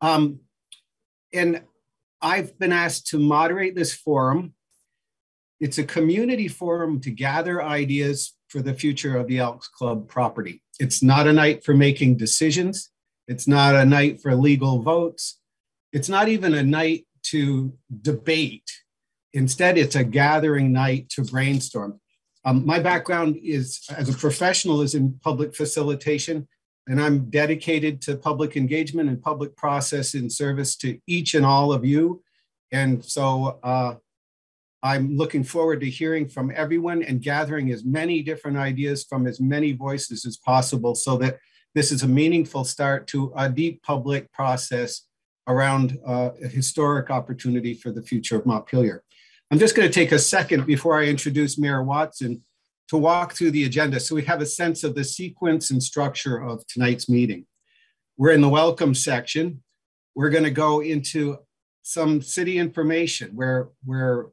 Um, and I've been asked to moderate this forum. It's a community forum to gather ideas for the future of the Elks Club property. It's not a night for making decisions. It's not a night for legal votes. It's not even a night to debate. Instead, it's a gathering night to brainstorm. Um, my background is as a professional is in public facilitation, and I'm dedicated to public engagement and public process in service to each and all of you. And so uh, I'm looking forward to hearing from everyone and gathering as many different ideas from as many voices as possible so that this is a meaningful start to a deep public process around uh, a historic opportunity for the future of Montpelier. I'm just going to take a second before I introduce Mayor Watson to walk through the agenda so we have a sense of the sequence and structure of tonight's meeting. We're in the welcome section. We're going to go into some city information where, where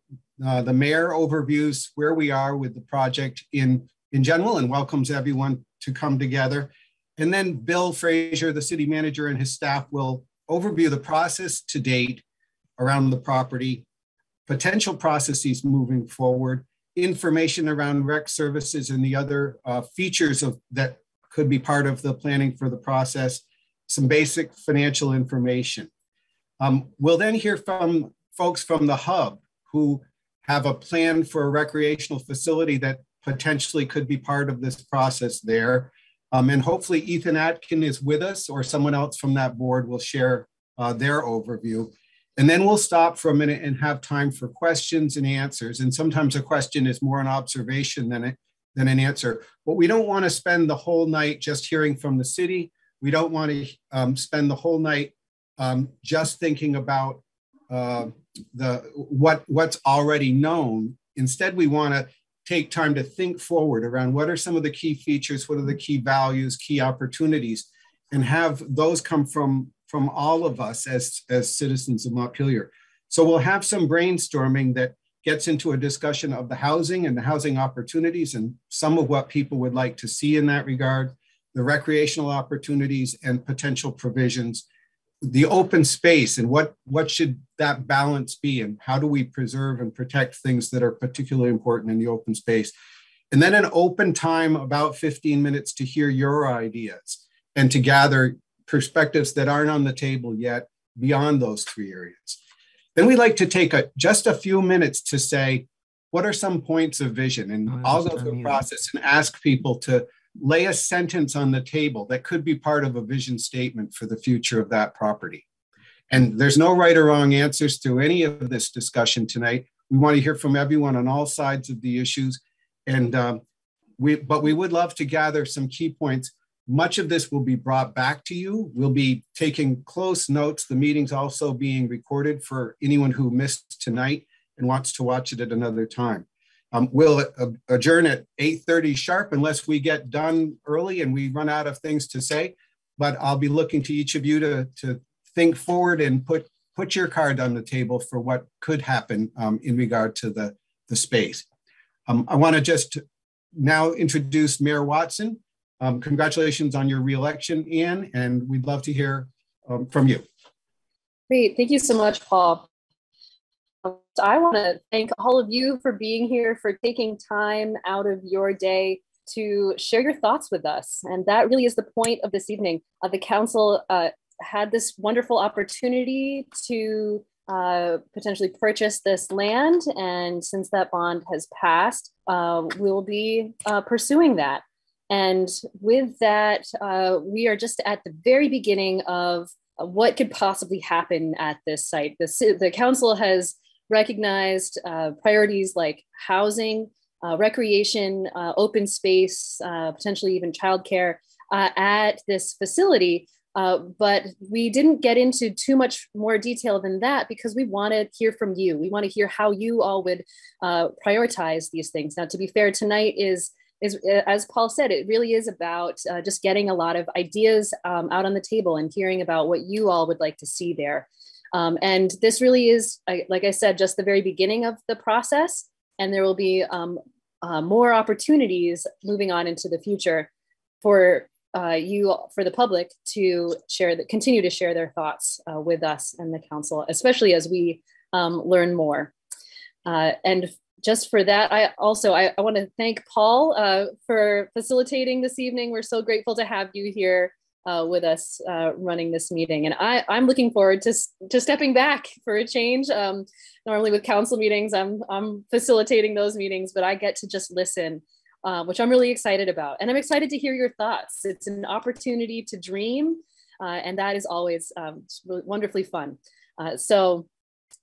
uh, the mayor overviews where we are with the project in, in general and welcomes everyone to come together. And then Bill Fraser, the city manager, and his staff will overview the process to date around the property potential processes moving forward, information around rec services and the other uh, features of that could be part of the planning for the process, some basic financial information. Um, we'll then hear from folks from the hub who have a plan for a recreational facility that potentially could be part of this process there. Um, and hopefully Ethan Atkin is with us or someone else from that board will share uh, their overview. And then we'll stop for a minute and have time for questions and answers. And sometimes a question is more an observation than, a, than an answer. But we don't want to spend the whole night just hearing from the city. We don't want to um, spend the whole night um, just thinking about uh, the what what's already known. Instead, we want to take time to think forward around what are some of the key features, what are the key values, key opportunities, and have those come from from all of us as, as citizens of Montpelier. So we'll have some brainstorming that gets into a discussion of the housing and the housing opportunities and some of what people would like to see in that regard, the recreational opportunities and potential provisions, the open space and what, what should that balance be and how do we preserve and protect things that are particularly important in the open space. And then an open time, about 15 minutes to hear your ideas and to gather perspectives that aren't on the table yet beyond those three areas. Then we like to take a, just a few minutes to say, what are some points of vision? And oh, I'll go through the process and ask people to lay a sentence on the table that could be part of a vision statement for the future of that property. And there's no right or wrong answers to any of this discussion tonight. We want to hear from everyone on all sides of the issues. And um, we, but we would love to gather some key points much of this will be brought back to you. We'll be taking close notes. The meeting's also being recorded for anyone who missed tonight and wants to watch it at another time. Um, we'll adjourn at 8.30 sharp unless we get done early and we run out of things to say. But I'll be looking to each of you to, to think forward and put, put your card on the table for what could happen um, in regard to the, the space. Um, I want to just now introduce Mayor Watson. Um, congratulations on your reelection, Anne, and we'd love to hear um, from you. Great. Thank you so much, Paul. I want to thank all of you for being here, for taking time out of your day to share your thoughts with us. And that really is the point of this evening. Uh, the council uh, had this wonderful opportunity to uh, potentially purchase this land. And since that bond has passed, uh, we'll be uh, pursuing that. And with that, uh, we are just at the very beginning of uh, what could possibly happen at this site. The, the council has recognized uh, priorities like housing, uh, recreation, uh, open space, uh, potentially even childcare at this facility. but we didn't get into too much more detail than that because we want to hear from you. We want to hear how you all would prioritize these things. Now, to be fair, tonight is is as paul said it really is about uh, just getting a lot of ideas um, out on the table and hearing about what you all would like to see there um, and this really is like i said just the very beginning of the process and there will be um, uh, more opportunities moving on into the future for uh, you for the public to share that continue to share their thoughts uh, with us and the council, especially as we um, learn more. Uh, and just for that, I also I, I want to thank Paul uh, for facilitating this evening. We're so grateful to have you here uh, with us uh, running this meeting. And I, I'm looking forward to, to stepping back for a change. Um, normally with council meetings, I'm, I'm facilitating those meetings, but I get to just listen, uh, which I'm really excited about. And I'm excited to hear your thoughts. It's an opportunity to dream, uh, and that is always um, wonderfully fun. Uh, so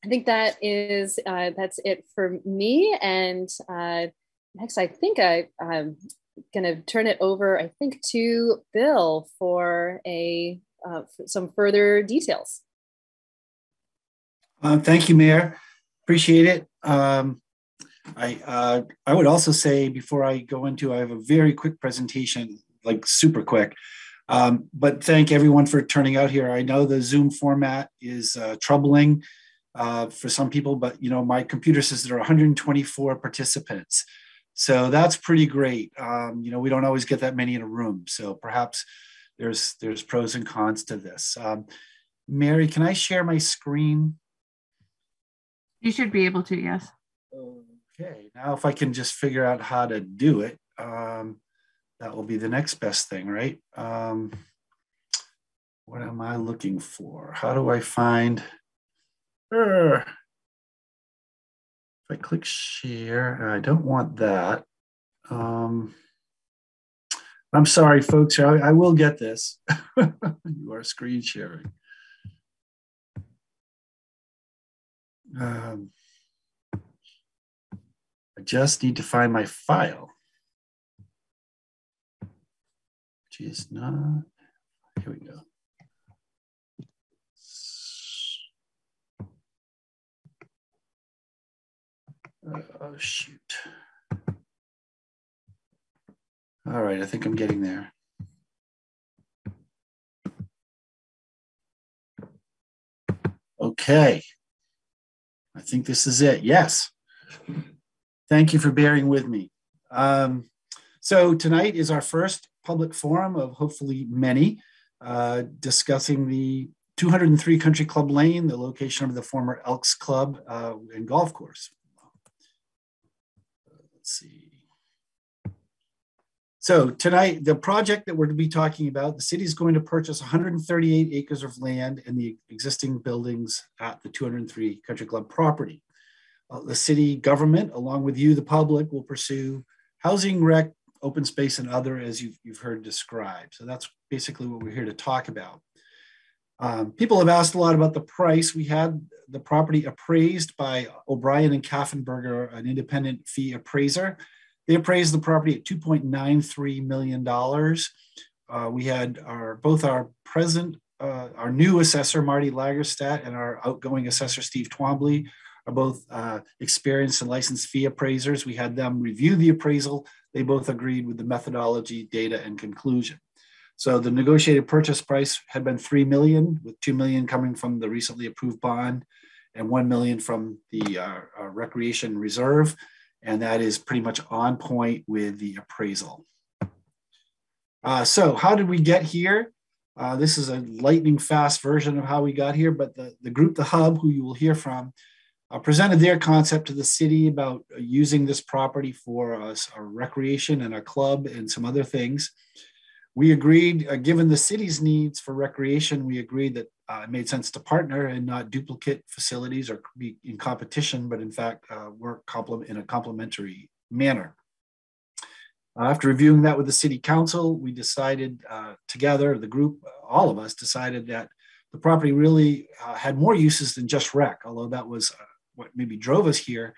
I think that is, uh, that's it for me. And next, I think I, am going to turn it over, I think, to Bill for a uh, for some further details. Uh, thank you, Mayor. Appreciate it. Um, I uh, I would also say before I go into, I have a very quick presentation, like super quick. Um, but thank everyone for turning out here. I know the Zoom format is uh, troubling uh, for some people, but you know my computer says there are 124 participants. So that's pretty great. Um, you know, we don't always get that many in a room. So perhaps there's there's pros and cons to this. Um, Mary, can I share my screen? You should be able to, yes. Okay, now if I can just figure out how to do it, um, that will be the next best thing, right? Um, what am I looking for? How do I find? If I click share, I don't want that. Um, I'm sorry, folks. I, I will get this. you are screen sharing. Um, I just need to find my file, which is not. Here we go. Oh, shoot. All right, I think I'm getting there. Okay. I think this is it. Yes. Thank you for bearing with me. Um, so tonight is our first public forum of hopefully many uh, discussing the 203 Country Club Lane, the location of the former Elks Club uh, and golf course. Let's see. So tonight, the project that we're going to be talking about, the city is going to purchase 138 acres of land in the existing buildings at the 203 Country Club property. Uh, the city government, along with you, the public, will pursue housing, rec, open space, and other as you've, you've heard described. So that's basically what we're here to talk about. Um, people have asked a lot about the price. We had the property appraised by O'Brien and Kaffenberger, an independent fee appraiser. They appraised the property at $2.93 million. Uh, we had our both our present, uh, our new assessor, Marty Lagerstadt, and our outgoing assessor, Steve Twombly, are both uh, experienced and licensed fee appraisers. We had them review the appraisal. They both agreed with the methodology, data, and conclusion. So the negotiated purchase price had been 3 million with 2 million coming from the recently approved bond and 1 million from the uh, uh, recreation reserve. And that is pretty much on point with the appraisal. Uh, so how did we get here? Uh, this is a lightning fast version of how we got here, but the, the group, the hub, who you will hear from, uh, presented their concept to the city about using this property for a recreation and a club and some other things we agreed, uh, given the city's needs for recreation, we agreed that uh, it made sense to partner and not duplicate facilities or be in competition, but in fact uh, work in a complementary manner. after reviewing that with the city council, we decided uh, together, the group, all of us decided that the property really uh, had more uses than just rec, although that was uh, what maybe drove us here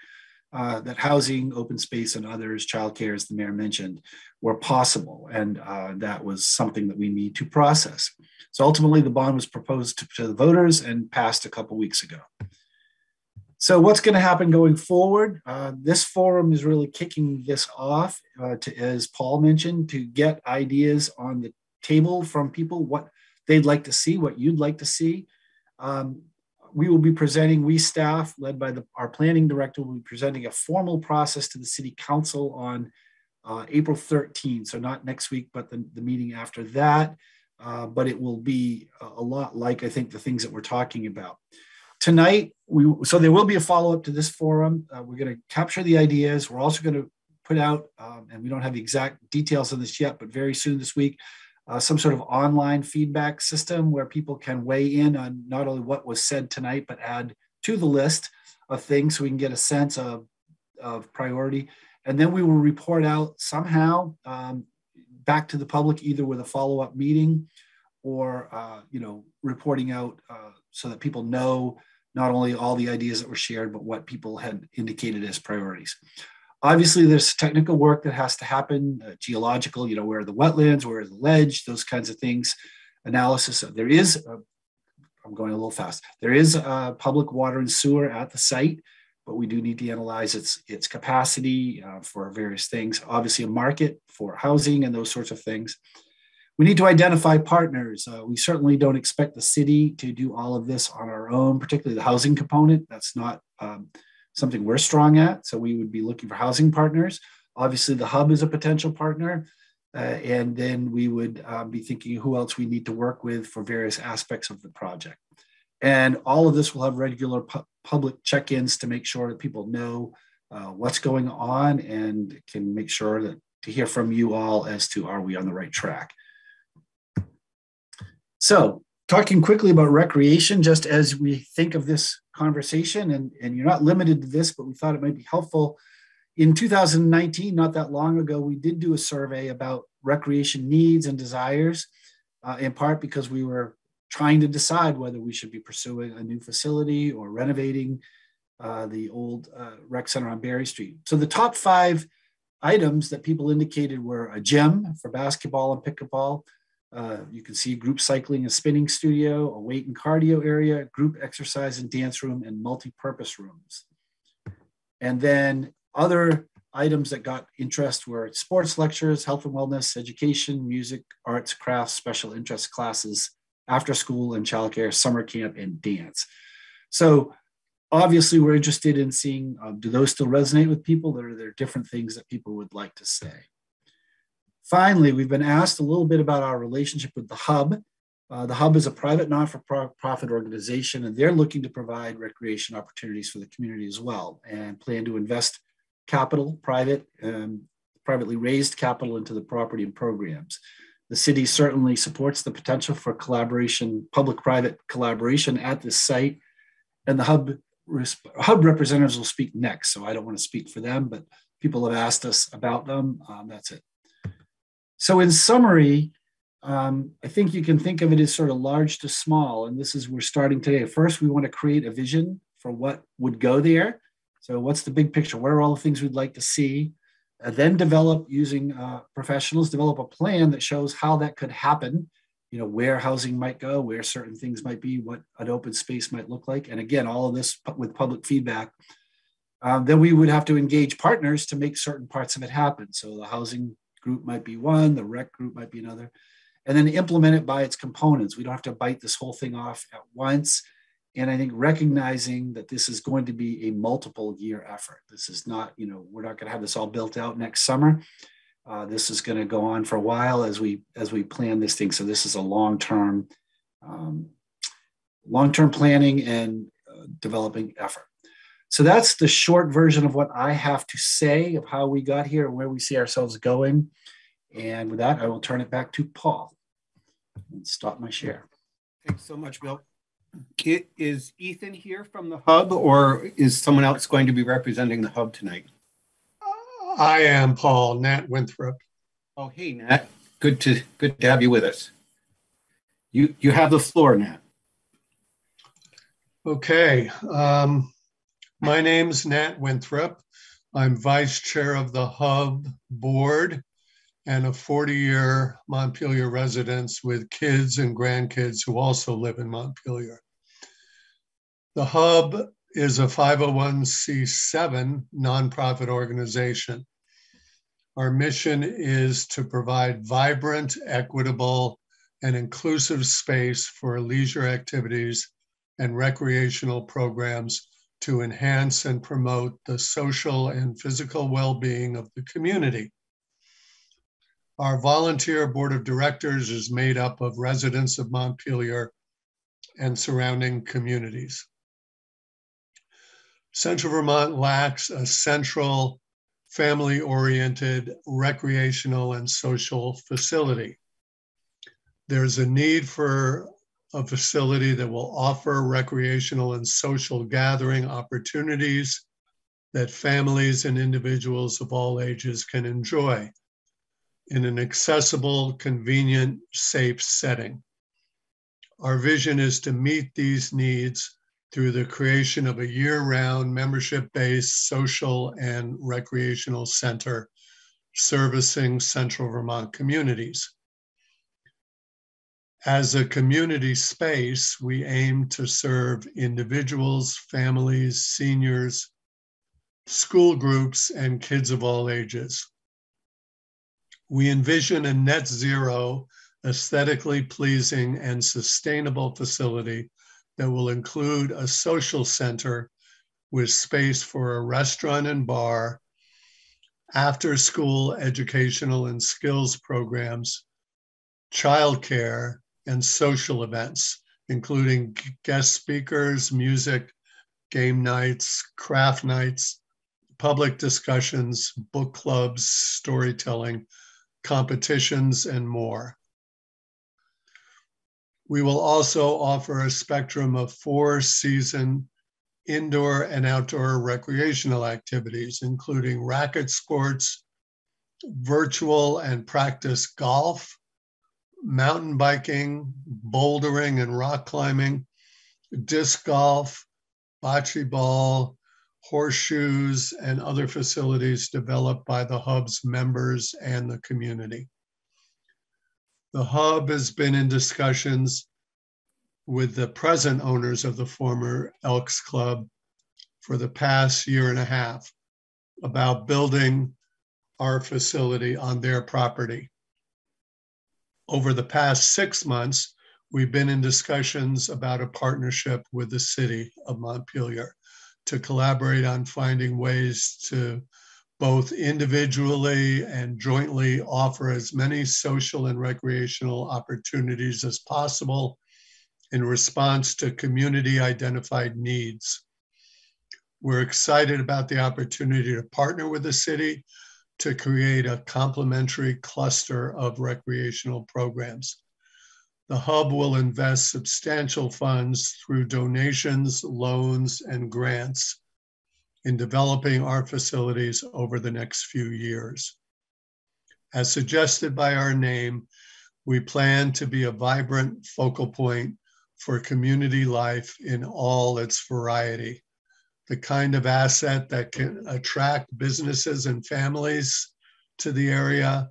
uh, that housing, open space, and others, childcare, as the mayor mentioned, were possible. And uh, that was something that we need to process. So ultimately, the bond was proposed to, to the voters and passed a couple weeks ago. So what's going to happen going forward? Uh, this forum is really kicking this off, uh, to, as Paul mentioned, to get ideas on the table from people, what they'd like to see, what you'd like to see. Um, we will be presenting, we staff led by the, our planning director will be presenting a formal process to the city council on uh, April 13. So not next week, but the, the meeting after that. Uh, but it will be a lot like I think the things that we're talking about tonight. We so there will be a follow up to this forum. Uh, we're going to capture the ideas. We're also going to put out, um, and we don't have the exact details on this yet, but very soon this week, uh, some sort of online feedback system where people can weigh in on not only what was said tonight, but add to the list of things so we can get a sense of, of priority. And then we will report out somehow um, back to the public, either with a follow up meeting or, uh, you know, reporting out uh, so that people know not only all the ideas that were shared, but what people had indicated as priorities. Obviously, there's technical work that has to happen, uh, geological, you know, where are the wetlands, where are the ledge, those kinds of things, analysis. There is, uh, I'm going a little fast, there is uh, public water and sewer at the site, but we do need to analyze its, its capacity uh, for various things. Obviously, a market for housing and those sorts of things. We need to identify partners. Uh, we certainly don't expect the city to do all of this on our own, particularly the housing component. That's not um, something we're strong at. So we would be looking for housing partners. Obviously, the hub is a potential partner. Uh, and then we would uh, be thinking who else we need to work with for various aspects of the project. And all of this will have regular pu- public check ins to make sure that people know uh, what's going on and can make sure that to hear from you all as to are we on the right track. So, talking quickly about recreation, just as we think of this conversation, and, and you're not limited to this, but we thought it might be helpful. In 2019, not that long ago, we did do a survey about recreation needs and desires, uh, in part because we were trying to decide whether we should be pursuing a new facility or renovating uh, the old uh, rec center on Barre Street. So the top five items that people indicated were a gym for basketball and pickleball, uh, you can see group cycling and spinning studio, a weight and cardio area, group exercise and dance room, and multi-purpose rooms. And then other items that got interest were sports lectures, health and wellness, education, music, arts, crafts, special interest classes, after school and childcare, summer camp, and dance. So obviously we're interested in seeing, um, do those still resonate with people? Or are there different things that people would like to say? Finally, we've been asked a little bit about our relationship with the Hub. Uh, the Hub is a private not-for-profit organization, and they're looking to provide recreation opportunities for the community as well, and plan to invest capital, private, um, privately raised capital into the property and programs. The city certainly supports the potential for collaboration, public-private collaboration at this site, and the Hub Hub representatives will speak next, so I don't want to speak for them, but people have asked us about them. Um, that's it. So, in summary, um, I think you can think of it as sort of large to small. And this is we're starting today. First, we want to create a vision for what would go there. So, what's the big picture? What are all the things we'd like to see? Uh, then develop using uh, professionals, develop a plan that shows how that could happen. You know, where housing might go, where certain things might be, what an open space might look like. And again, all of this with public feedback. Um, then we would have to engage partners to make certain parts of it happen. So the housing group might be one, the rec group might be another, and then implement it by its components. We don't have to bite this whole thing off at once. And I think recognizing that this is going to be a multiple year effort. This is not, you know, we're not going to have this all built out next summer. Uh, this is going to go on for a while as we as we plan this thing. So this is a long term, um, long term planning and uh, developing effort. So that's the short version of what I have to say of how we got here and where we see ourselves going. And with that, I will turn it back to Paul and stop my share. Thanks so much, Bill. It, is Ethan here from the hub, or is someone else going to be representing the hub tonight? I am Paul Nat Winthrop. Oh, hey Nat, good to good to have you with us. You you have the floor, Nat. Okay. Um, my name's Nat Winthrop. I'm vice chair of the Hub board and a 40 year Montpelier residence with kids and grandkids who also live in Montpelier. The Hub is a 501c7 nonprofit organization. Our mission is to provide vibrant, equitable, and inclusive space for leisure activities and recreational programs to enhance and promote the social and physical well being of the community. Our volunteer board of directors is made up of residents of Montpelier and surrounding communities. Central Vermont lacks a central, family oriented recreational and social facility. There's a need for a facility that will offer recreational and social gathering opportunities that families and individuals of all ages can enjoy in an accessible, convenient, safe setting. Our vision is to meet these needs through the creation of a year round membership based social and recreational center servicing central Vermont communities. As a community space, we aim to serve individuals, families, seniors, school groups, and kids of all ages. We envision a net zero, aesthetically pleasing, and sustainable facility that will include a social center with space for a restaurant and bar, after school educational and skills programs, childcare, and social events, including guest speakers, music, game nights, craft nights, public discussions, book clubs, storytelling, competitions, and more. We will also offer a spectrum of four season indoor and outdoor recreational activities, including racket sports, virtual and practice golf, mountain biking, bouldering and rock climbing, disc golf, bocce ball, horseshoes, and other facilities developed by the Hub's members and the community. The Hub has been in discussions with the present owners of the former Elks Club for the past year and a half about building our facility on their property over the past six months, we've been in discussions about a partnership with the city of Montpelier to collaborate on finding ways to both individually and jointly offer as many social and recreational opportunities as possible in response to community identified needs. We're excited about the opportunity to partner with the city to create a complementary cluster of recreational programs. The hub will invest substantial funds through donations, loans, and grants in developing our facilities over the next few years. As suggested by our name, we plan to be a vibrant focal point for community life in all its variety the kind of asset that can attract businesses and families to the area,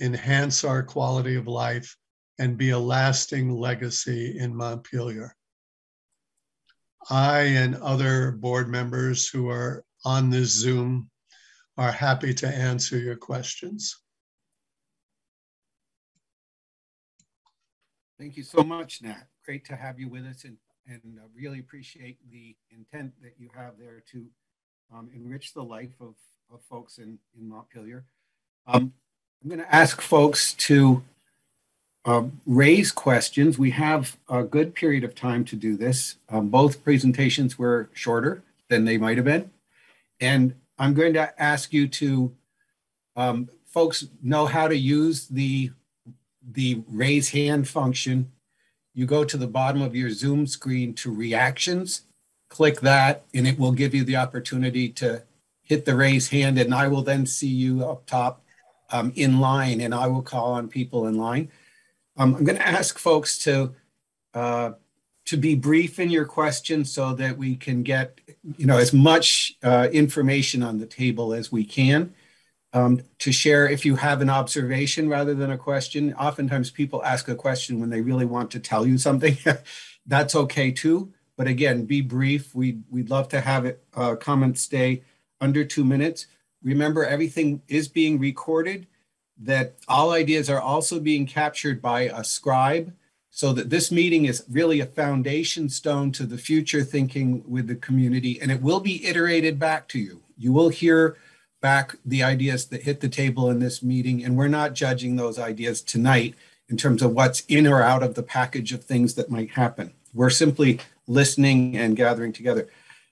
enhance our quality of life, and be a lasting legacy in Montpelier. I and other board members who are on this Zoom are happy to answer your questions. Thank you so much, Nat. Great to have you with us and and uh, really appreciate the intent that you have there to um, enrich the life of, of folks in, in Montpelier. Um, I'm going to ask folks to uh, raise questions. We have a good period of time to do this. Um, both presentations were shorter than they might have been. And I'm going to ask you to, um, folks know how to use the, the raise hand function you go to the bottom of your Zoom screen to reactions, click that, and it will give you the opportunity to hit the raise hand, and I will then see you up top um, in line, and I will call on people in line. Um, I'm going to ask folks to uh, to be brief in your questions so that we can get you know as much uh, information on the table as we can um, to share if you have an observation rather than a question. Oftentimes people ask a question when they really want to tell you something. That's okay too. But again, be brief. We'd, we'd love to have it uh, comments stay under two minutes. Remember, everything is being recorded, that all ideas are also being captured by a scribe so that this meeting is really a foundation stone to the future thinking with the community and it will be iterated back to you. You will hear back the ideas that hit the table in this meeting, and we're not judging those ideas tonight in terms of what's in or out of the package of things that might happen. We're simply listening and gathering together.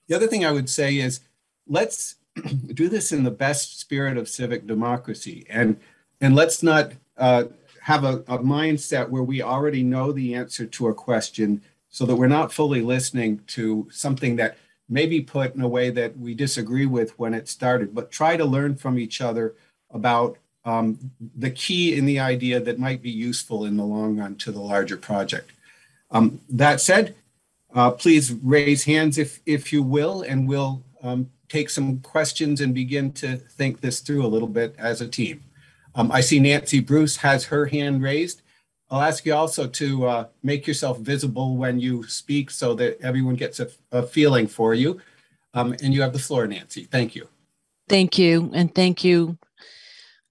The other thing I would say is let's do this in the best spirit of civic democracy and and let's not uh, have a, a mindset where we already know the answer to a question so that we're not fully listening to something that may be put in a way that we disagree with when it started, but try to learn from each other about um, the key in the idea that might be useful in the long run to the larger project. Um, that said, uh, please raise hands if, if you will, and we'll um, take some questions and begin to think this through a little bit as a team. Um, I see Nancy Bruce has her hand raised. I'll ask you also to uh, make yourself visible when you speak so that everyone gets a, a feeling for you. Um, and you have the floor, Nancy. Thank you. Thank you. And thank you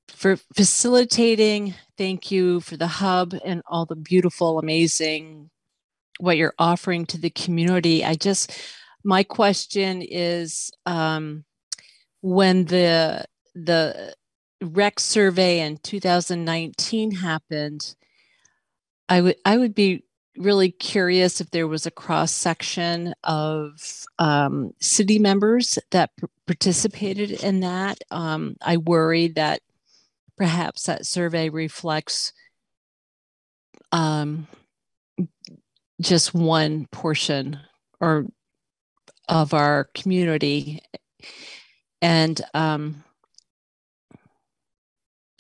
for facilitating. Thank you for the hub and all the beautiful, amazing what you're offering to the community. I just, my question is um, when the, the rec survey in 2019 happened, I would I would be really curious if there was a cross section of um, city members that p- participated in that. Um, I worry that perhaps that survey reflects um, just one portion or of our community, and um,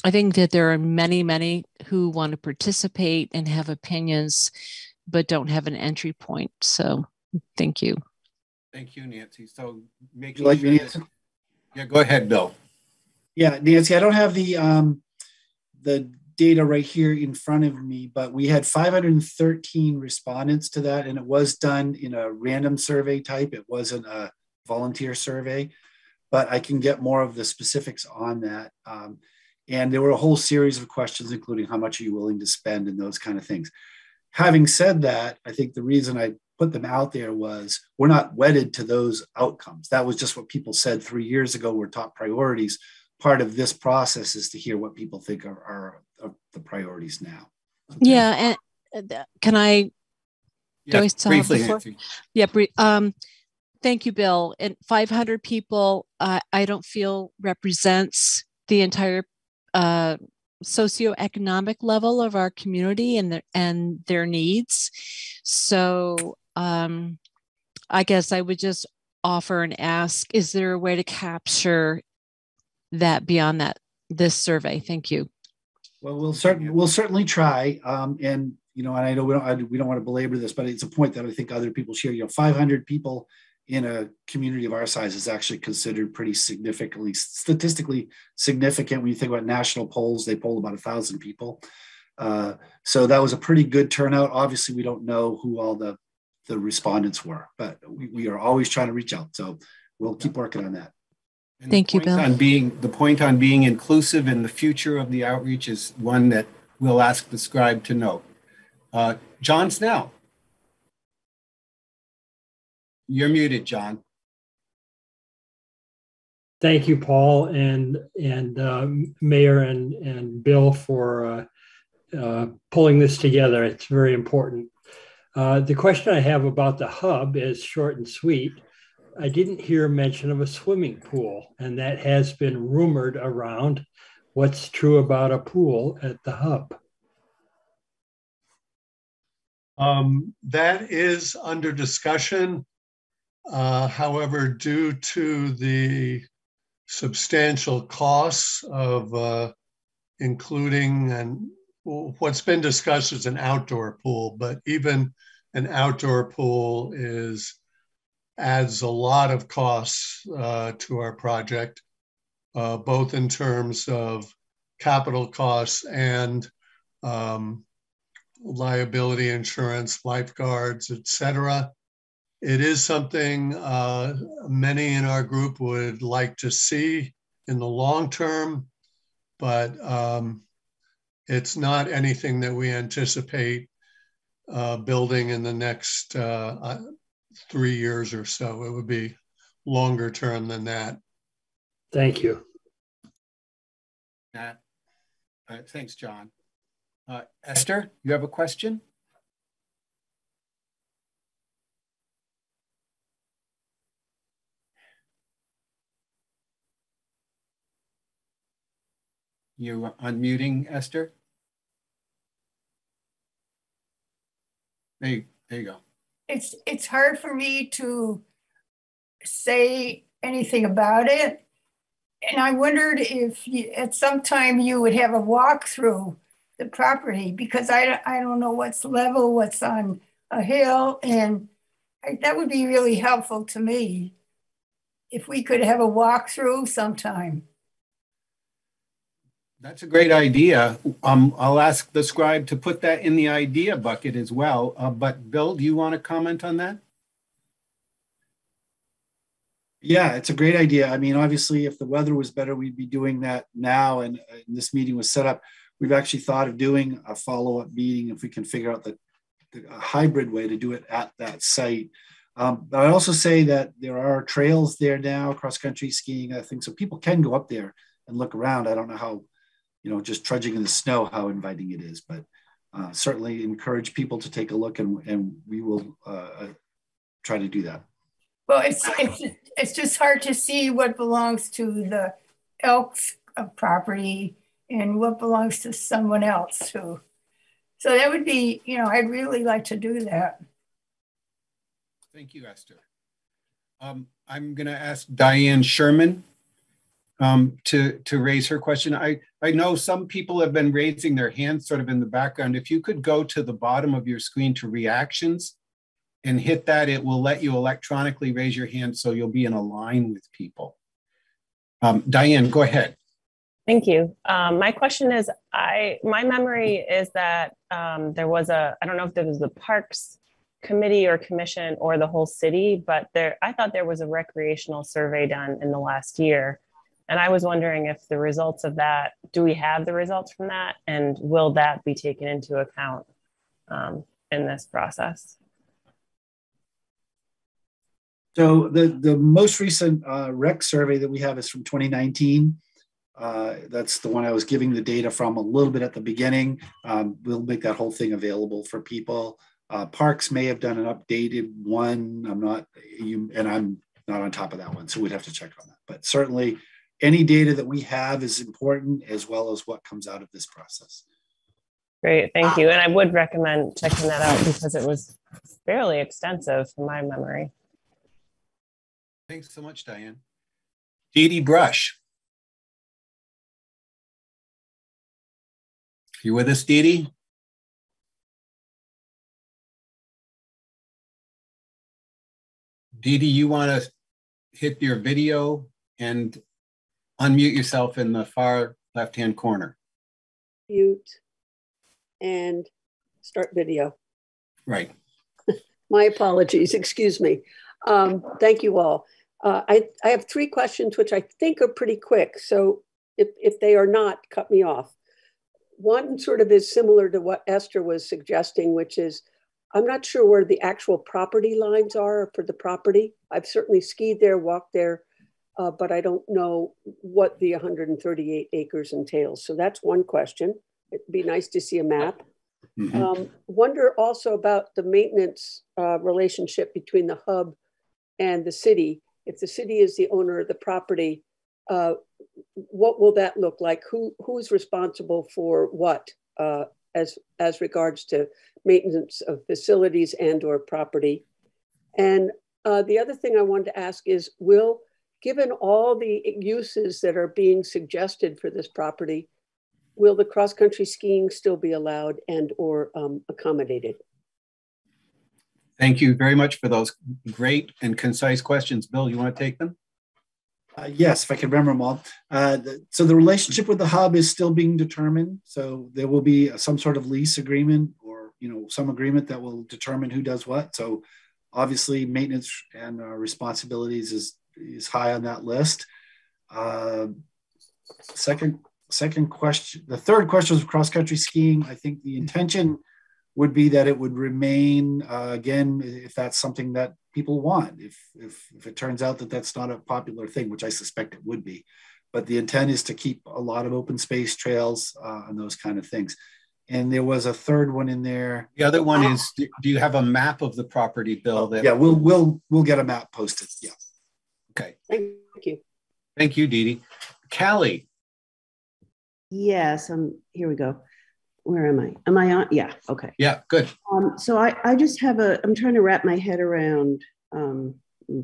I think that there are many, many who want to participate and have opinions, but don't have an entry point. So thank you. Thank you, Nancy. So make like sure that, yeah, go ahead, Bill. Yeah, Nancy, I don't have the um, the data right here in front of me, but we had 513 respondents to that, and it was done in a random survey type. It wasn't a volunteer survey, but I can get more of the specifics on that. Um, and there were a whole series of questions, including how much are you willing to spend and those kind of things. Having said that, I think the reason I put them out there was we're not wedded to those outcomes. That was just what people said three years ago were top priorities. Part of this process is to hear what people think are, are, are the priorities now. Okay. Yeah, and uh, can I? Yeah, briefly, Yeah, um, thank you, Bill. And 500 people, uh, I don't feel represents the entire uh, socioeconomic level of our community and their, and their needs. So um, I guess I would just offer and ask: Is there a way to capture that beyond that this survey? Thank you. Well, we'll certainly we'll certainly try. Um, and you know, and I know we don't I, we don't want to belabor this, but it's a point that I think other people share. You know, 500 people in a community of our size is actually considered pretty significantly statistically significant when you think about national polls. They poll about a thousand people. Uh, so that was a pretty good turnout. Obviously we don't know who all the the respondents were but we, we are always trying to reach out. So we'll keep working on that. And thank you bill. on being the point on being inclusive in the future of the outreach is one that we'll ask the scribe to note uh, john snell you're muted, John. Thank you, Paul and and um, Mayor and and Bill for uh, uh, pulling this together. It's very important. Uh, the question I have about the hub is short and sweet. I didn't hear mention of a swimming pool, and that has been rumored around. What's true about a pool at the hub? Um, that is under discussion. Uh, however, due to the substantial costs of uh, including and what's been discussed is an outdoor pool, but even an outdoor pool is adds a lot of costs uh, to our project, uh, both in terms of capital costs and um, liability insurance, lifeguards, et cetera. It is something uh, many in our group would like to see in the long term, but um, it's not anything that we anticipate uh, building in the next uh, uh three years or so. It would be longer term than that. Thank you. Matt. Uh, thanks, John. Uh, Esther, you have a question? You unmuting, Esther? There you, there you go. It's it's hard for me to say anything about it. And I wondered if you, at some time you would have a walk through the property because I, I don't know what's level, what's on a hill, and I, that would be really helpful to me if we could have a walkthrough sometime. That's a great idea. Um, I'll ask the scribe to put that in the idea bucket as well. Uh, but Bill, do you want to comment on that? Yeah, it's a great idea. I mean, obviously, if the weather was better, we'd be doing that now. And, and this meeting was set up. We've actually thought of doing a follow up meeting if we can figure out the, the hybrid way to do it at that site. Um, but I also say that there are trails there now, cross country skiing, I think, so people can go up there and look around. I don't know how you know, just trudging in the snow, how inviting it is. But uh, certainly encourage people to take a look, and, and we will uh, uh, try to do that. Well, it's, it's, it's just hard to see what belongs to the Elks property and what belongs to someone else too. So that would be, you know, I'd really like to do that. Thank you, Esther. Um, I'm going to ask Diane Sherman um, to to raise her question. I I know some people have been raising their hands sort of in the background. If you could go to the bottom of your screen to reactions and hit that, it will let you electronically raise your hand so you'll be in a line with people. Um, Diane, go ahead. Thank you. Um, my question is, I my memory is that um, there was a I don't know if there was the parks committee or commission or the whole city, but there I thought there was a recreational survey done in the last year and I was wondering if the results of that, do we have the results from that? And will that be taken into account um, in this process? So the, the most recent uh, rec survey that we have is from 2019. Uh, that's the one I was giving the data from a little bit at the beginning. Um, we'll make that whole thing available for people. Uh, Parks may have done an updated one. I'm not, you, and I'm not on top of that one, so we'd have to check on that. But certainly, any data that we have is important as well as what comes out of this process. Great, thank ah. you. And I would recommend checking that out because it was fairly extensive from my memory. Thanks so much, Diane. Dee Dee Brush. You with us, Dee Dee? Dee Dee, you want to hit your video and unmute yourself in the far left-hand corner. Mute and start video. Right. My apologies, excuse me. Um, thank you all. Uh, I, I have three questions, which I think are pretty quick. So if, if they are not, cut me off. One sort of is similar to what Esther was suggesting, which is I'm not sure where the actual property lines are for the property. I've certainly skied there, walked there, uh, but I don't know what the 138 acres entails. So that's one question. It'd be nice to see a map. Mm-hmm. Um, wonder also about the maintenance uh, relationship between the hub and the city. If the city is the owner of the property, uh, what will that look like? Who who's responsible for what uh, as as regards to maintenance of facilities and or property? And uh, the other thing I wanted to ask is, will given all the uses that are being suggested for this property, will the cross-country skiing still be allowed and or um, accommodated? Thank you very much for those great and concise questions. Bill, you want to take them? Uh, yes, if I can remember them all. Uh, the, so the relationship with the hub is still being determined. So there will be some sort of lease agreement or you know some agreement that will determine who does what. So obviously maintenance and uh, responsibilities is is high on that list. Uh, second, second question, the third question was cross country skiing. I think the intention would be that it would remain uh, again if that's something that people want. If, if if it turns out that that's not a popular thing, which I suspect it would be, but the intent is to keep a lot of open space trails uh, and those kind of things. And there was a third one in there. The other one is, do you have a map of the property, Bill? That, Yeah, we'll we'll we'll get a map posted. Yeah. Okay. Thank you. Thank you, Dee Dee. Callie, Yes, um, here we go. Where am I? Am I on? Yeah, okay. yeah, good. Um, so I, I just have a, I'm trying to wrap my head around, um,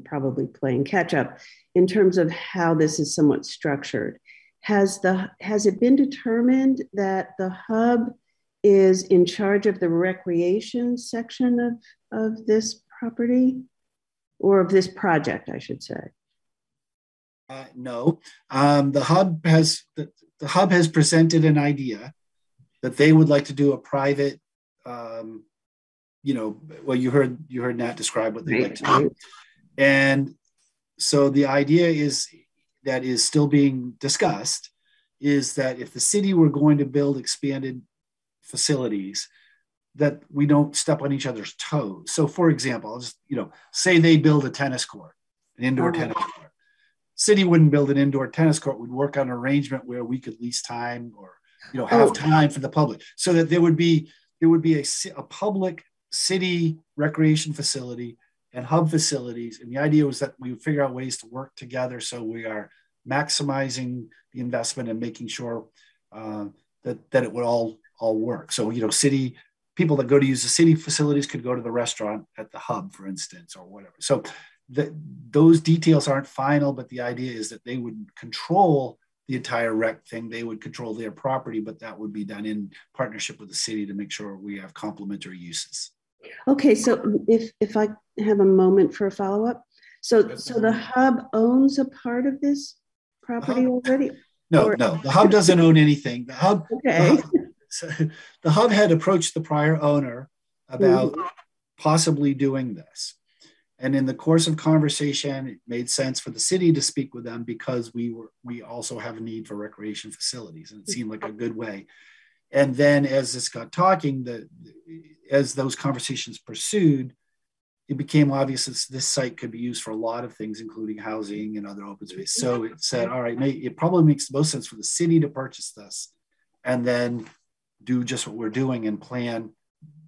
probably playing catch up in terms of how this is somewhat structured. Has the, has it been determined that the hub is in charge of the recreation section of, of this property? Or of this project, I should say? Uh, no, um, the hub has the, the hub has presented an idea that they would like to do a private, um, you know, well, you heard you heard Nat describe what they like to do, and so the idea is that is still being discussed is that if the city were going to build expanded facilities that we don't step on each other's toes. So for example I'll just you know say they build a tennis court an indoor Uh-huh. tennis court city wouldn't build an indoor tennis court. We'd work on an arrangement where we could lease time or you know have Oh. time for the public. So that there would be there would be a, a public city recreation facility and hub facilities. And the idea was that we would figure out ways to work together. So we are maximizing the investment and making sure uh, that that it would all all work. So you know city people that go to use the city facilities could go to the restaurant at the hub for instance or whatever. So the, those details aren't final but the idea is that they would control the entire rec thing. They would control their property but that would be done in partnership with the city to make sure we have complementary uses. Okay, so if, if I have a moment for a follow-up. So, Yes. so the hub owns a part of this property hub- already? no Or- no the hub doesn't own anything. The hub Okay, so the hub had approached the prior owner about mm-hmm. possibly doing this and in the course of conversation it made sense for the city to speak with them because we were we also have a need for recreation facilities and it seemed like a good way. And then as this got talking the as those conversations pursued it became obvious that this site could be used for a lot of things including housing and other open space. So it said all right it probably makes the most sense for the city to purchase this and then do just what we're doing and plan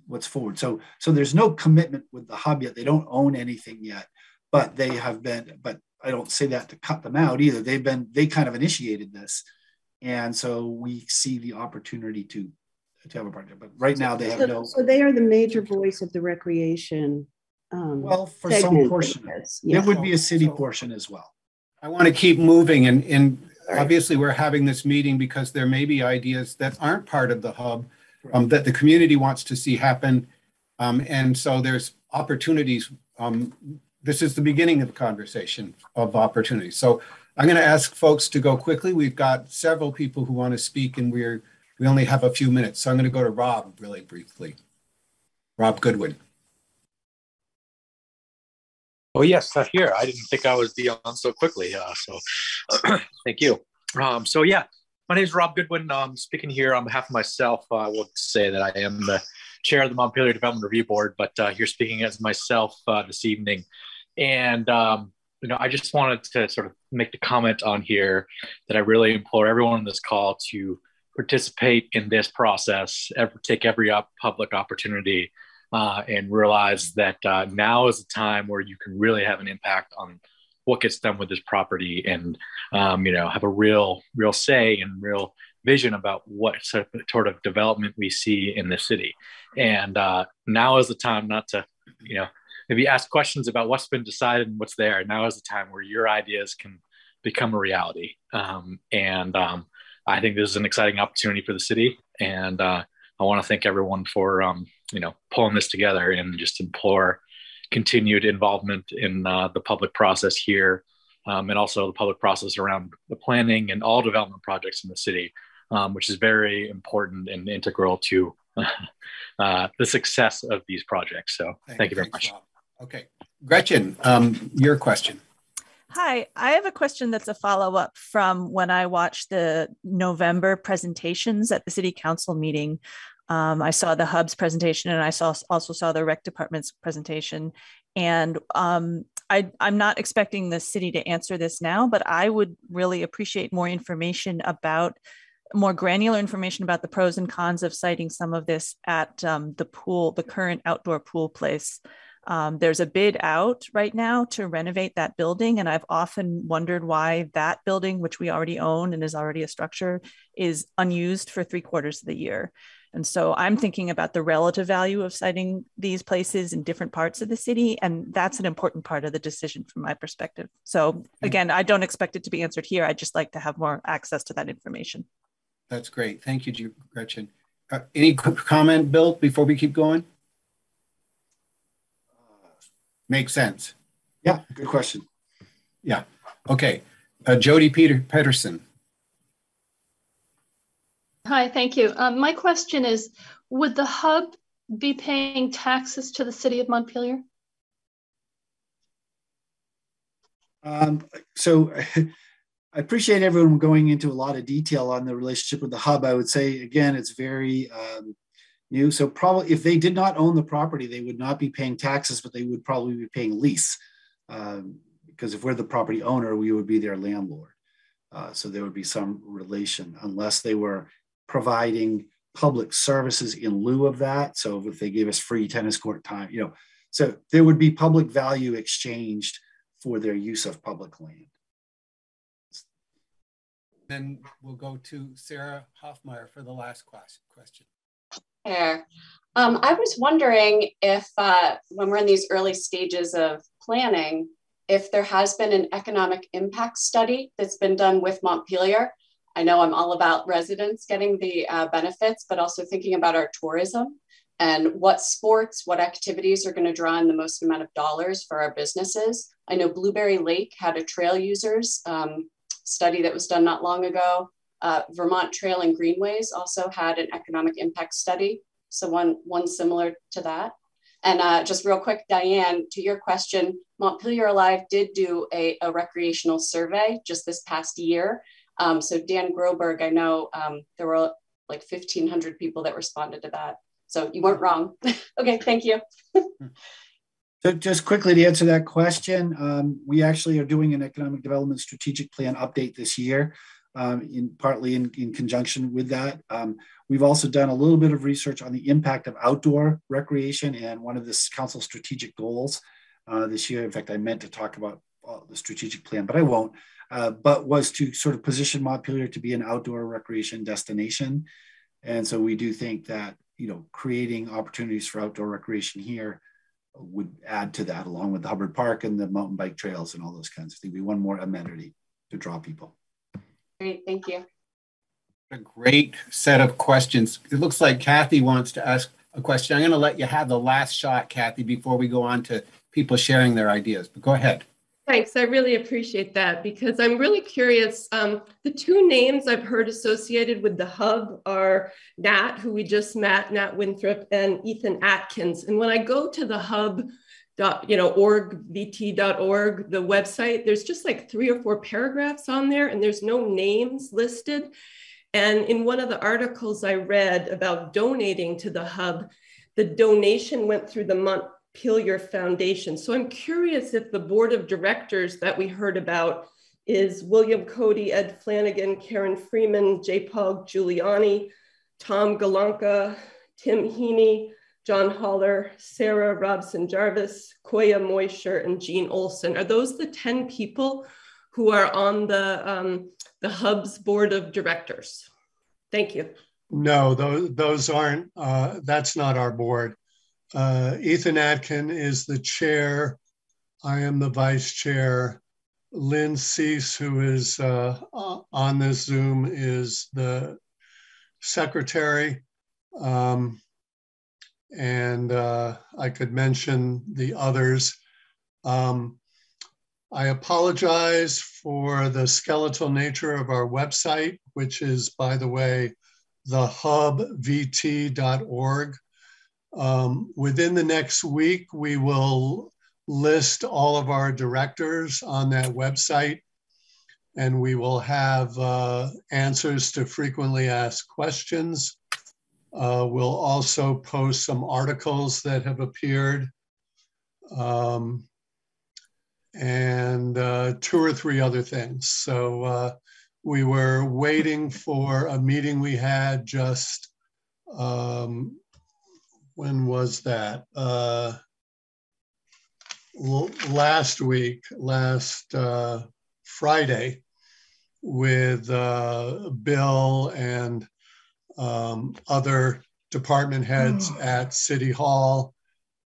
what's forward. So so there's no commitment with the hub yet. They don't own anything yet, but they have been. But I don't say that to cut them out either. They've been they kind of initiated this, and so we see the opportunity to to have a partner. But right now they have so, no. so they are the major voice of the recreation. um, Well, for some of portion, this. there Yeah. would be a city So- portion as well. I want to keep moving and, and obviously we're having this meeting because there may be ideas that aren't part of the hub um, that the community wants to see happen. Um, and so there's opportunities. Um, this is the beginning of the conversation of opportunities. So I'm going to ask folks to go quickly. We've got several people who want to speak and we're, we only have a few minutes. So I'm going to go to Rob really briefly. Rob Goodwin. Oh yes, here. I didn't think I was be on so quickly. Uh, so thank you. Um, so yeah, my name is Rob Goodwin. I'm speaking here on behalf of myself. Uh, I will say that I am the chair of the Montpelier Development Review Board, but uh, here speaking as myself uh, this evening. And um, you know, I just wanted to sort of make the comment on here that I really implore everyone on this call to participate in this process, ever take every up public opportunity uh, and realize that uh, now is the time where you can really have an impact on what gets done with this property and um, you know have a real real say and real vision about what sort of, development we see in the city. And uh, now is the time not to you know maybe ask questions about what's been decided and what's there now is the time where your ideas can become a reality. Um, and um, i think this is an exciting opportunity for the city. And uh, i want to thank everyone for um, you know pulling this together and just implore continued involvement in uh, the public process here um, and also the public process around the planning and all development projects in the city um, which is very important and integral to uh, the success of these projects so thank, you very much Rob. Okay. Gretchen, um, your question. Hi, I have a question that's a follow up from when I watched the November presentations at the City Council meeting. Um, I saw the Hub's presentation and I saw also saw the Rec Department's presentation. And um, I, I'm not expecting the city to answer this now, but I would really appreciate more information about more granular information about the pros and cons of siting some of this at um, the pool, the current outdoor pool place. Um, there's a bid out right now to renovate that building. And I've often wondered why that building, which we already own and is already a structure, is unused for three quarters of the year. And so I'm thinking about the relative value of siting these places in different parts of the city. And that's an important part of the decision from my perspective. So again, I don't expect it to be answered here. I'd just like to have more access to that information. That's great. Thank you, Gretchen. Uh, any comment, Bill, before we keep going? Makes sense. Yeah, good question. Yeah. Okay. Uh, Jody Peter Pedersen. Hi, thank you. Um, my question is, would the hub be paying taxes to the city of Montpelier? Um, so I appreciate everyone going into a lot of detail on the relationship with the hub. I would say again, it's very um, new. So probably if they did not own the property, they would not be paying taxes, but they would probably be paying lease. Um, because if we're the property owner, we would be their landlord. Uh, so there would be some relation unless they were providing public services in lieu of that. So if they gave us free tennis court time, you know, so there would be public value exchanged for their use of public land. Then we'll go to Sarah Hoffmeyer for the last question. There. Um, I was wondering if, uh, when we're in these early stages of planning, if there has been an economic impact study that's been done with Montpelier. I know I'm all about residents getting the uh, benefits, but also thinking about our tourism and what sports, what activities are going to draw in the most amount of dollars for our businesses. I know Blueberry Lake had a trail users um, study that was done not long ago. Uh, Vermont Trail and Greenways also had an economic impact study. So one, one similar to that. And uh, just real quick, Diane, to your question, Montpelier Alive did do a, a recreational survey just this past year. Um, so Dan Groberg, I know um, there were like 1,500 people that responded to that. So you weren't wrong. okay, thank you. So just quickly to answer that question, um, we actually are doing an economic development strategic plan update this year, um, in partly in, in conjunction with that. Um, we've also done a little bit of research on the impact of outdoor recreation and one of this council strategic goals uh, this year. In fact, I meant to talk about uh, the strategic plan, but I won't. Uh, but was to sort of position Montpelier to be an outdoor recreation destination. And so we do think that you know creating opportunities for outdoor recreation here would add to that along with the Hubbard Park and the mountain bike trails and all those kinds of things. Be one more amenity to draw people. Great, thank you. A great set of questions. It looks like Kathy wants to ask a question. I'm going to let you have the last shot, Kathy, before we go on to people sharing their ideas. But go ahead. Thanks. I really appreciate that because I'm really curious. Um, the two names I've heard associated with the hub are Nat, who we just met, Nat Winthrop, and Ethan Atkins. And when I go to the hub, dot, you know, orgvt.org, the website, there's just like three or four paragraphs on there, and there's no names listed. And in one of the articles I read about donating to the hub, the donation went through the month Montpelier Foundation. So I'm curious if the board of directors that we heard about is William Cody, Ed Flanagan, Karen Freeman, J. Paul Giuliani, Tom Galanka, Tim Heaney, John Holler, Sarah Robson Jarvis, Koya Moisture, and Jean Olson. Are those the 10 people who are on the, um, the Hub's board of directors? Thank you. No, those, those aren't, uh, that's not our board. Uh, Ethan Atkin is the chair. I am the vice chair. Lynn Cease, who is uh, on this Zoom, is the secretary. Um, and uh, I could mention the others. Um, I apologize for the skeletal nature of our website, which is, by the way, thehubvt.org. Um, within the next week, we will list all of our directors on that website and we will have uh, answers to frequently asked questions. Uh, we'll also post some articles that have appeared. um, and uh, two or three other things. So uh, we were waiting for a meeting we had just, um, when was that? Uh, last week, last uh, Friday, with uh, Bill and um, other department heads mm. at City Hall.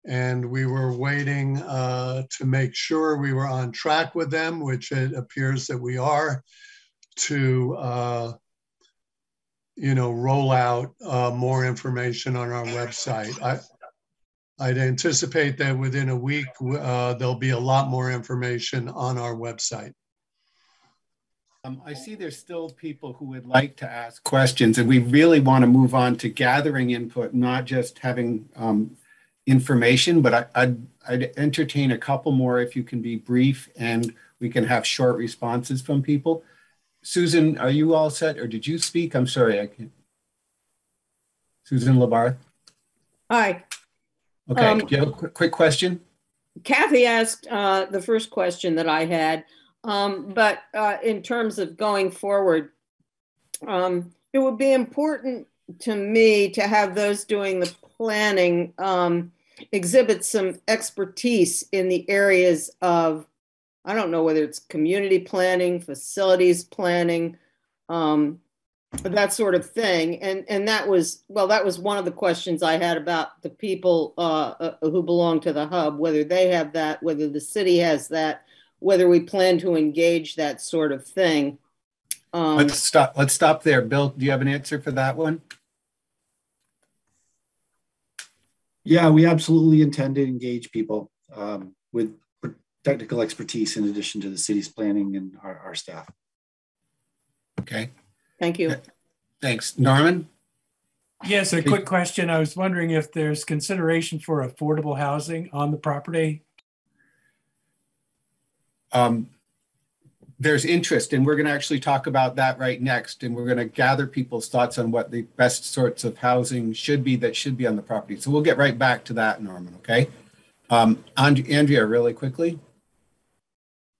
And we were waiting uh, to make sure we were on track with them, which it appears that we are, to uh, you know roll out uh, more information on our website. I, I'd anticipate that within a week uh, there'll be a lot more information on our website. Um, I see there's still people who would like to ask questions, and we really want to move on to gathering input, not just having um, information, but I, would I'd entertain a couple more if you can be brief and we can have short responses from people. Susan, are you all set or did you speak? I'm sorry, I can't. Susan Labarth? Hi. Okay, um, do you have a quick, quick question? Kathy asked uh, the first question that I had. Um, but uh, in terms of going forward, um, it would be important to me to have those doing the planning um, exhibit some expertise in the areas of, I don't know whether it's community planning, facilities planning, um, that sort of thing. And and that was well, that was one of the questions I had about the people uh, uh, who belong to the hub, whether they have that, whether the city has that whether we plan to engage that sort of thing. Um, let's stop. Let's stop there. Bill, do you have an answer for that one? Yeah, we absolutely intend to engage people um, with technical expertise in addition to the city's planning and our, our staff. Okay. Thank you. Thanks. Norman? Yes, a quick question. I was wondering if there's consideration for affordable housing on the property um, there's interest, and we're going to actually talk about that right next. And we're going to gather people's thoughts on what the best sorts of housing should be that should be on the property. So we'll get right back to that, Norman. Okay. Um, And- Andrea, really quickly.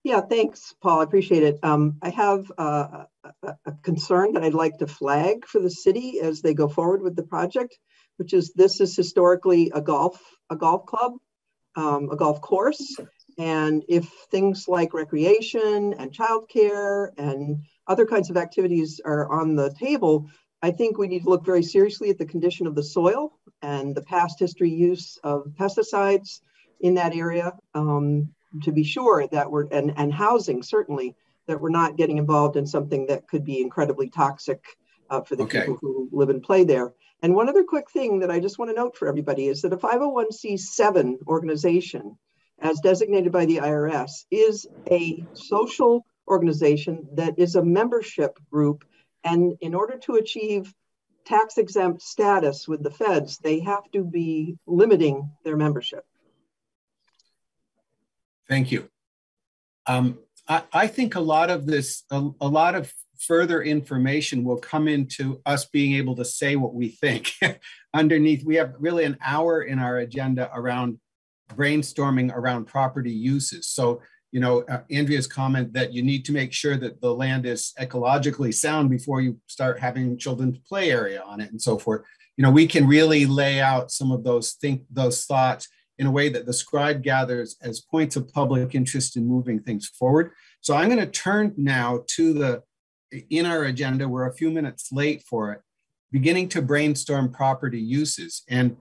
Yeah, thanks, Paul. I appreciate it. Um, I have uh, a, a concern that I'd like to flag for the city as they go forward with the project, which is this is historically a golf a golf club, um, a golf course, and if things like recreation and childcare and other kinds of activities are on the table, I think we need to look very seriously at the condition of the soil and the past history use of pesticides in that area um, to be sure that we're, and, and housing certainly, that we're not getting involved in something that could be incredibly toxic uh, for the okay. people who live and play there. And one other quick thing that I just want to note for everybody is that a 501c7 organization as designated by the IRS, is a social organization that is a membership group. And in order to achieve tax exempt status with the feds, they have to be limiting their membership. Thank you. Um, I, I, think a lot of this, a, a lot of further information will come into us being able to say what we think. Underneath, we have really an hour in our agenda around brainstorming around property uses. So, you know, uh, Andrea's comment that you need to make sure that the land is ecologically sound before you start having children's play area on it and so forth. You know, we can really lay out some of those think those thoughts in a way that the scribe gathers as points of public interest in moving things forward. So I'm going to turn now to the in our agenda. We're a few minutes late for it, beginning to brainstorm property uses. And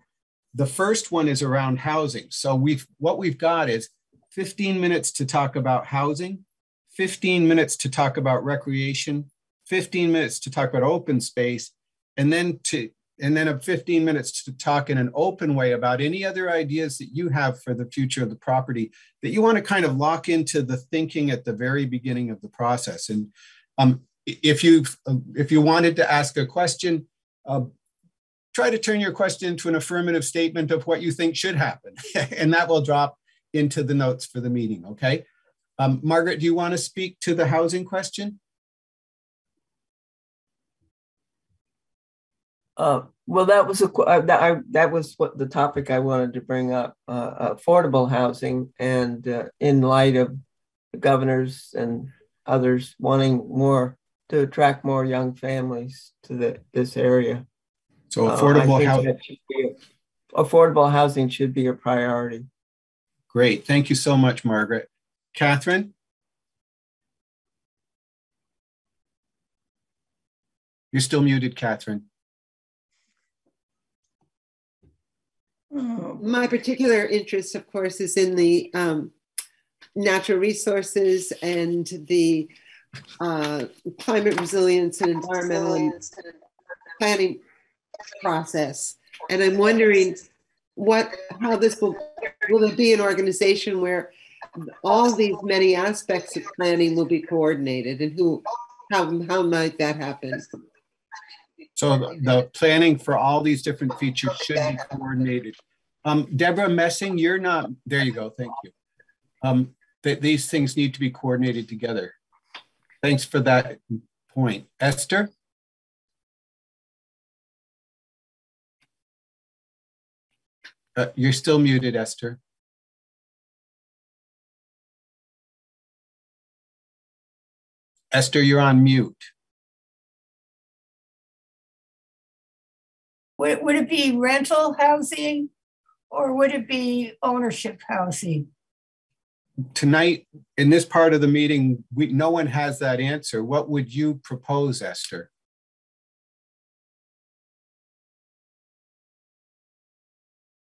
the first one is around housing. So we've what we've got is 15 minutes to talk about housing, 15 minutes to talk about recreation, 15 minutes to talk about open space, and then to and then a 15 minutes to talk in an open way about any other ideas that you have for the future of the property that you want to kind of lock into the thinking at the very beginning of the process. And um, if you if you wanted to ask a question, uh, try to turn your question into an affirmative statement of what you think should happen. and that will drop into the notes for the meeting, okay? Um, Margaret, do you want to speak to the housing question? Uh, well, that was a uh, that, I, that was what the topic I wanted to bring up: uh, affordable housing, and uh, in light of the governors and others wanting more to attract more young families to the, this area. So uh, affordable housing. Affordable housing should be a priority. Great, thank you so much, Margaret. Catherine. You're still muted, Catherine. My particular interest, of course, is in the um, natural resources and the uh, climate resilience and environmental planning process. And I'm wondering what how this will will it be an organization where all these many aspects of planning will be coordinated and who how how might that happen? So the planning for all these different features should be coordinated. Um, Deborah Messing, you're not, there you go, thank you. Um, that these things need to be coordinated together. Thanks for that point. Esther? Uh, you're still muted, Esther. Esther, you're on mute. Would, would it be rental housing or would it be ownership housing? Tonight, in this part of the meeting, we, no one has that answer. What would you propose, Esther?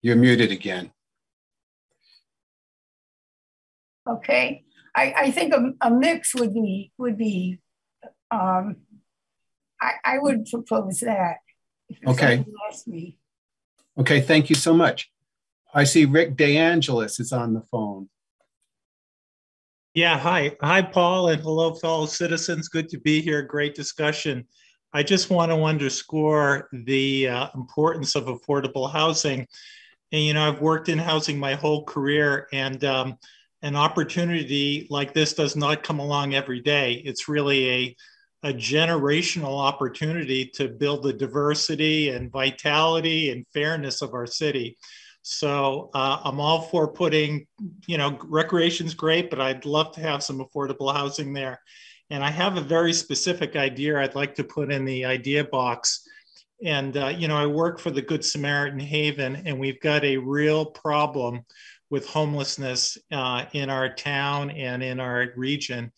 You're muted again. Okay, I, I think a, a mix would be would be. Um, I, I would propose that. Okay. Okay, thank you so much. I see Rick DeAngelis is on the phone. Yeah, hi. Hi, Paul, and hello, fellow citizens. Good to be here. Great discussion. I just want to underscore the uh, importance of affordable housing. And, you know, I've worked in housing my whole career, and um, an opportunity like this does not come along every day. It's really a a generational opportunity to build the diversity and vitality and fairness of our city. So uh, I'm all for putting, you know, recreation's great, but I'd love to have some affordable housing there. And I have a very specific idea I'd like to put in the idea box. And, uh, you know, I work for the Good Samaritan Haven, and we've got a real problem with homelessness uh, in our town and in our region.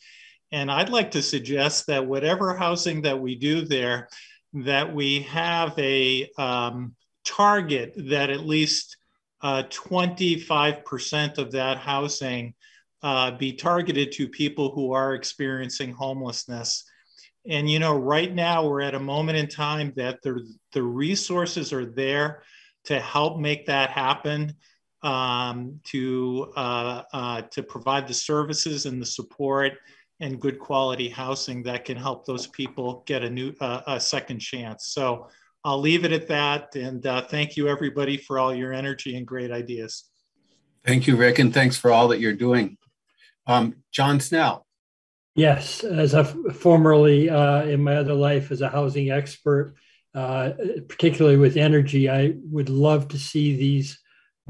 And I'd like to suggest that whatever housing that we do there, that we have a um, target that at least 25% of that housing uh, be targeted to people who are experiencing homelessness. And you know, right now we're at a moment in time that the, the resources are there to help make that happen, um, to uh, uh to provide the services and the support and good quality housing that can help those people get a new uh, a second chance. So I'll leave it at that. And uh, thank you everybody for all your energy and great ideas. Thank you, Rick, and thanks for all that you're doing. Um, John Snell. Yes, as a formerly uh, in my other life as a housing expert, uh, particularly with energy, I would love to see these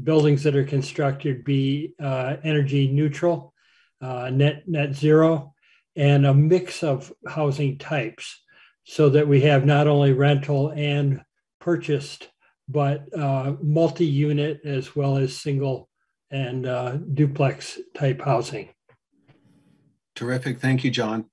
buildings that are constructed be uh, energy neutral, uh, net net zero, and a mix of housing types so that we have not only rental and purchased, but uh, multi unit as well as single and uh, duplex type housing. Terrific. Thank you, John.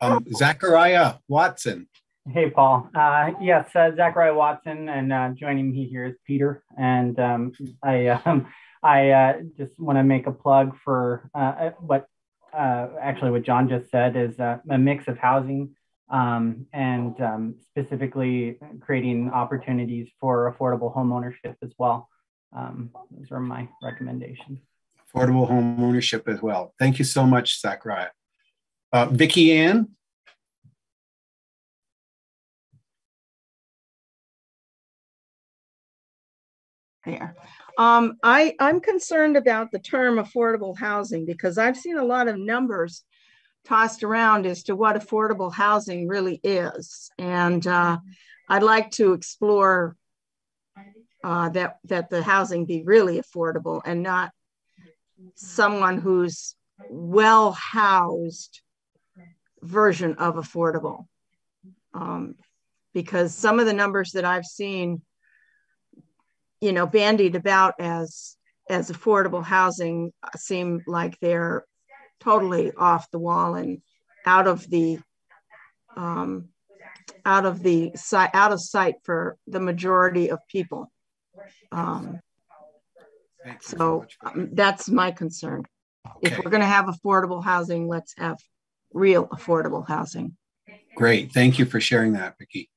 Um, Zachariah Watson. Hey, Paul. Uh, yes, uh, Zachariah Watson, and uh, joining me here is Peter. And um, I, um, I uh, just want to make a plug for uh, what uh, actually what John just said is uh, a mix of housing um, and um, specifically creating opportunities for affordable home ownership as well. Um, those are my recommendations. Affordable home ownership as well. Thank you so much, Zachariah. Uh, Vicki Ann. There. Um, I, I'm concerned about the term affordable housing because I've seen a lot of numbers tossed around as to what affordable housing really is. And uh, I'd like to explore uh, that that the housing be really affordable and not someone who's well housed version of affordable. Um, because some of the numbers that I've seen, you know, bandied about as as affordable housing seem like they're totally off the wall and out of the um, out of the sight out of sight for the majority of people. Um, so um, that's my concern. Okay. If we're going to have affordable housing, let's have real affordable housing. Great. Thank you for sharing that, Vicki.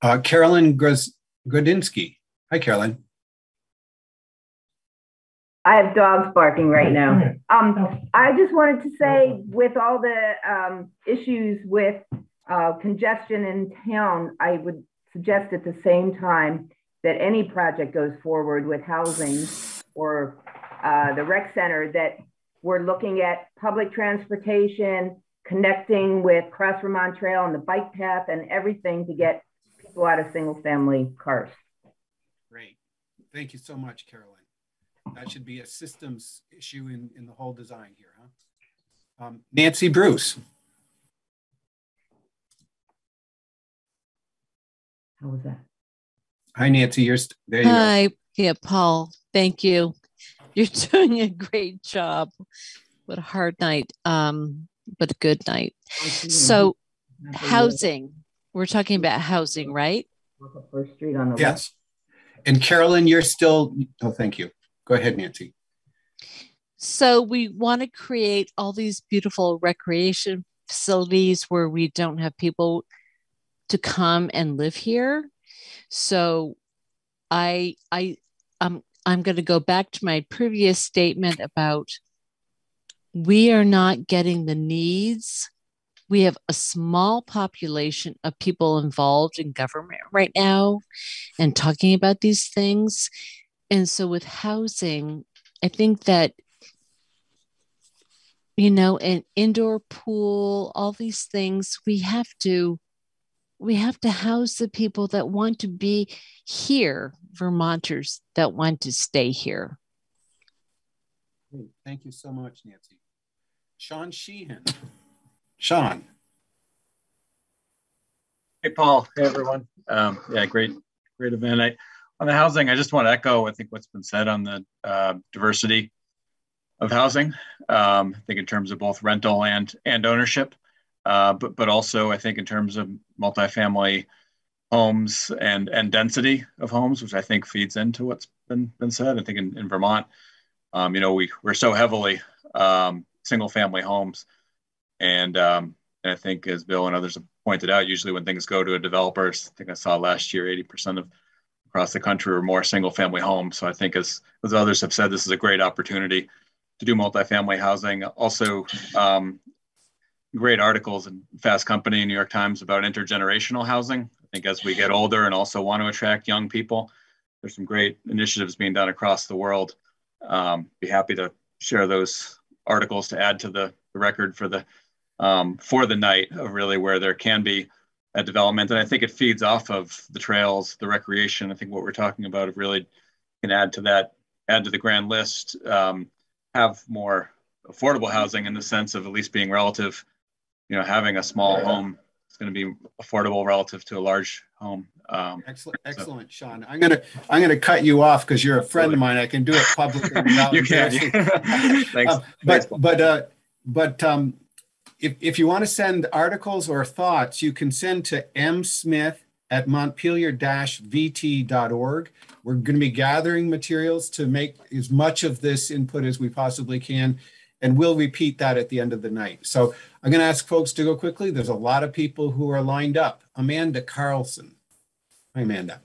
Uh, Carolyn Grodinski. Hi, Carolyn. I have dogs barking right now. Um, I just wanted to say, with all the um, issues with uh, congestion in town, I would suggest at the same time that any project goes forward with housing or uh, the rec center that we're looking at public transportation, connecting with Cross Vermont Trail and the bike path and everything to get people out of single family cars. Great. Thank you so much, Caroline. That should be a systems issue in, in the whole design here, huh? Um, Nancy Bruce. How was that? Hi, Nancy. You're there. You Hi. Go. Yeah, Paul. Thank you. You're doing a great job. What a hard night, um, but a good night. So, housing. We're talking about housing, right? First Street on the yes. And Carolyn, you're still. Oh, thank you. Go ahead, Nancy. So we want to create all these beautiful recreation facilities where we don't have people to come and live here. So I I um I'm going to go back to my previous statement about we are not getting the needs. We have a small population of people involved in government right now and talking about these things. And so with housing, I think that you know, an indoor pool, all these things, we have to we have to house the people that want to be here, Vermonters that want to stay here. Great. Thank you so much, Nancy. Sean Sheehan. Sean. Hey, Paul. Hey, everyone. Um, yeah, great, great event. I, on the housing, I just want to echo, I think, what's been said on the uh, diversity of housing. Um, I think in terms of both rental and and ownership. Uh, but but also I think in terms of multifamily homes and and density of homes, which I think feeds into what's been been said. I think in, in Vermont, um, you know, we we're so heavily um, single family homes, and um, and I think as Bill and others have pointed out, usually when things go to a developer, I think I saw last year, eighty percent of across the country are more single family homes. So I think as as others have said, this is a great opportunity to do multifamily housing. Also, um, great articles in Fast Company, New York Times about intergenerational housing. I think as we get older and also want to attract young people, there's some great initiatives being done across the world. Um, be happy to share those articles to add to the, the record for the um, for the night of really where there can be a development. And I think it feeds off of the trails, the recreation. I think what we're talking about really can add to that, add to the grand list, um, have more affordable housing in the sense of at least being relative you know, having a small home is going to be affordable relative to a large home. Um, excellent, excellent, so. Sean. I'm gonna I'm gonna cut you off because you're a friend of mine. I can do it publicly. you can. Thanks. Uh, but Thanks, but uh, but um, if if you want to send articles or thoughts, you can send to msmith at montpelier-vt.org. We're going to be gathering materials to make as much of this input as we possibly can and we'll repeat that at the end of the night. So I'm going to ask folks to go quickly. There's a lot of people who are lined up. Amanda Carlson. Hi, Amanda.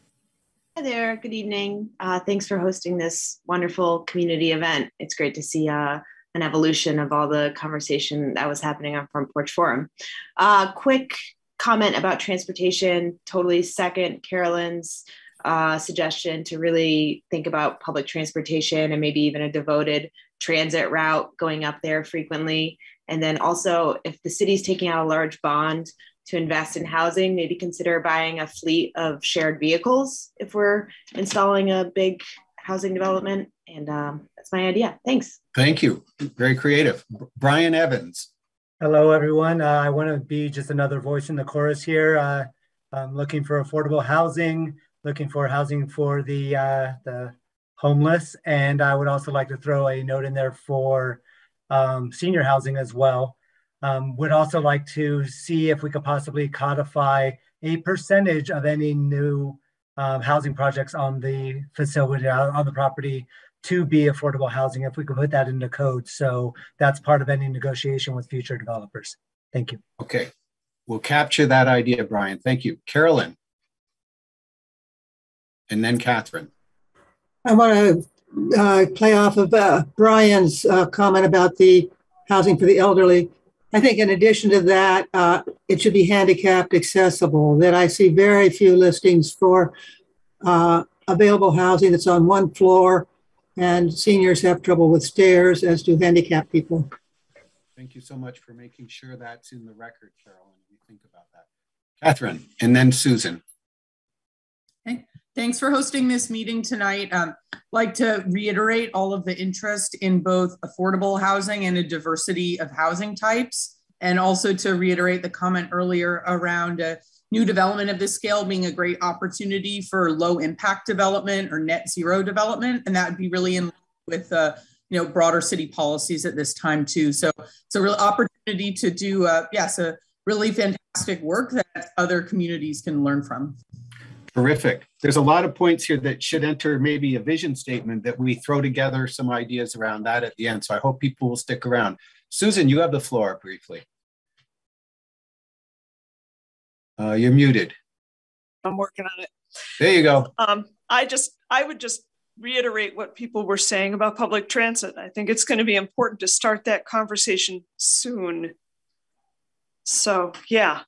Hi there. Good evening. Uh, thanks for hosting this wonderful community event. It's great to see uh, an evolution of all the conversation that was happening on Front Porch Forum. Uh, quick comment about transportation. Totally second Carolyn's uh, suggestion to really think about public transportation and maybe even a devoted transit route going up there frequently. And then also, if the city's taking out a large bond to invest in housing, maybe consider buying a fleet of shared vehicles if we're installing a big housing development. And um, that's my idea. Thanks. Thank you. Very creative. Brian Evans. Hello, everyone. Uh, I want to be just another voice in the chorus here. Uh, I'm looking for affordable housing, looking for housing for the uh, the homeless, and I would also like to throw a note in there for um, senior housing as well. Um, would also like to see if we could possibly codify a percentage of any new um, housing projects on the facility, uh, on the property to be affordable housing, if we could put that into code. So that's part of any negotiation with future developers. Thank you. Okay. We'll capture that idea, Brian. Thank you. Carolyn. And then Catherine. I want to uh, play off of uh, Brian's uh, comment about the housing for the elderly. I think in addition to that, uh, it should be handicapped accessible, that I see very few listings for uh, available housing that's on one floor and seniors have trouble with stairs as do handicapped people. Thank you so much for making sure that's in the record, Carolyn. We think about that. Catherine, and then Susan. Thanks for hosting this meeting tonight. Um, like to reiterate all of the interest in both affordable housing and a diversity of housing types, and also to reiterate the comment earlier around uh, new development of this scale being a great opportunity for low impact development or net zero development, and that would be really in with uh, you know broader city policies at this time too. So it's a real opportunity to do uh, yes a really fantastic work that other communities can learn from. Terrific. There's a lot of points here that should enter maybe a vision statement that we throw together some ideas around that at the end. So I hope people will stick around. Susan, you have the floor briefly. Uh, you're muted. I'm working on it. There you go. Um, I just, I would just reiterate what people were saying about public transit. I think it's going to be important to start that conversation soon. So, yeah.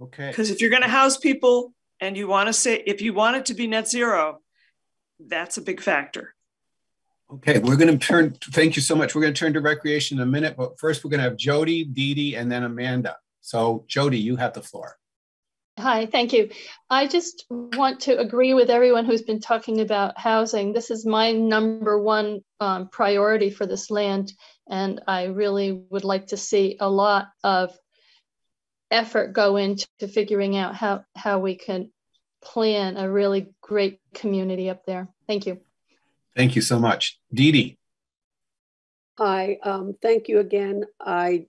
Okay. Because if you're going to house people, and you want to say, if you want it to be net zero, that's a big factor. Okay, we're going to turn, thank you so much. We're going to turn to recreation in a minute, but first we're going to have Jody, Dee Dee, and then Amanda. So Jody, you have the floor. Hi, thank you. I just want to agree with everyone who's been talking about housing. This is my number one um, priority for this land, and I really would like to see a lot of effort go into figuring out how, how we can plan a really great community up there. Thank you. Thank you so much. Dee Dee. Hi, um, thank you again. I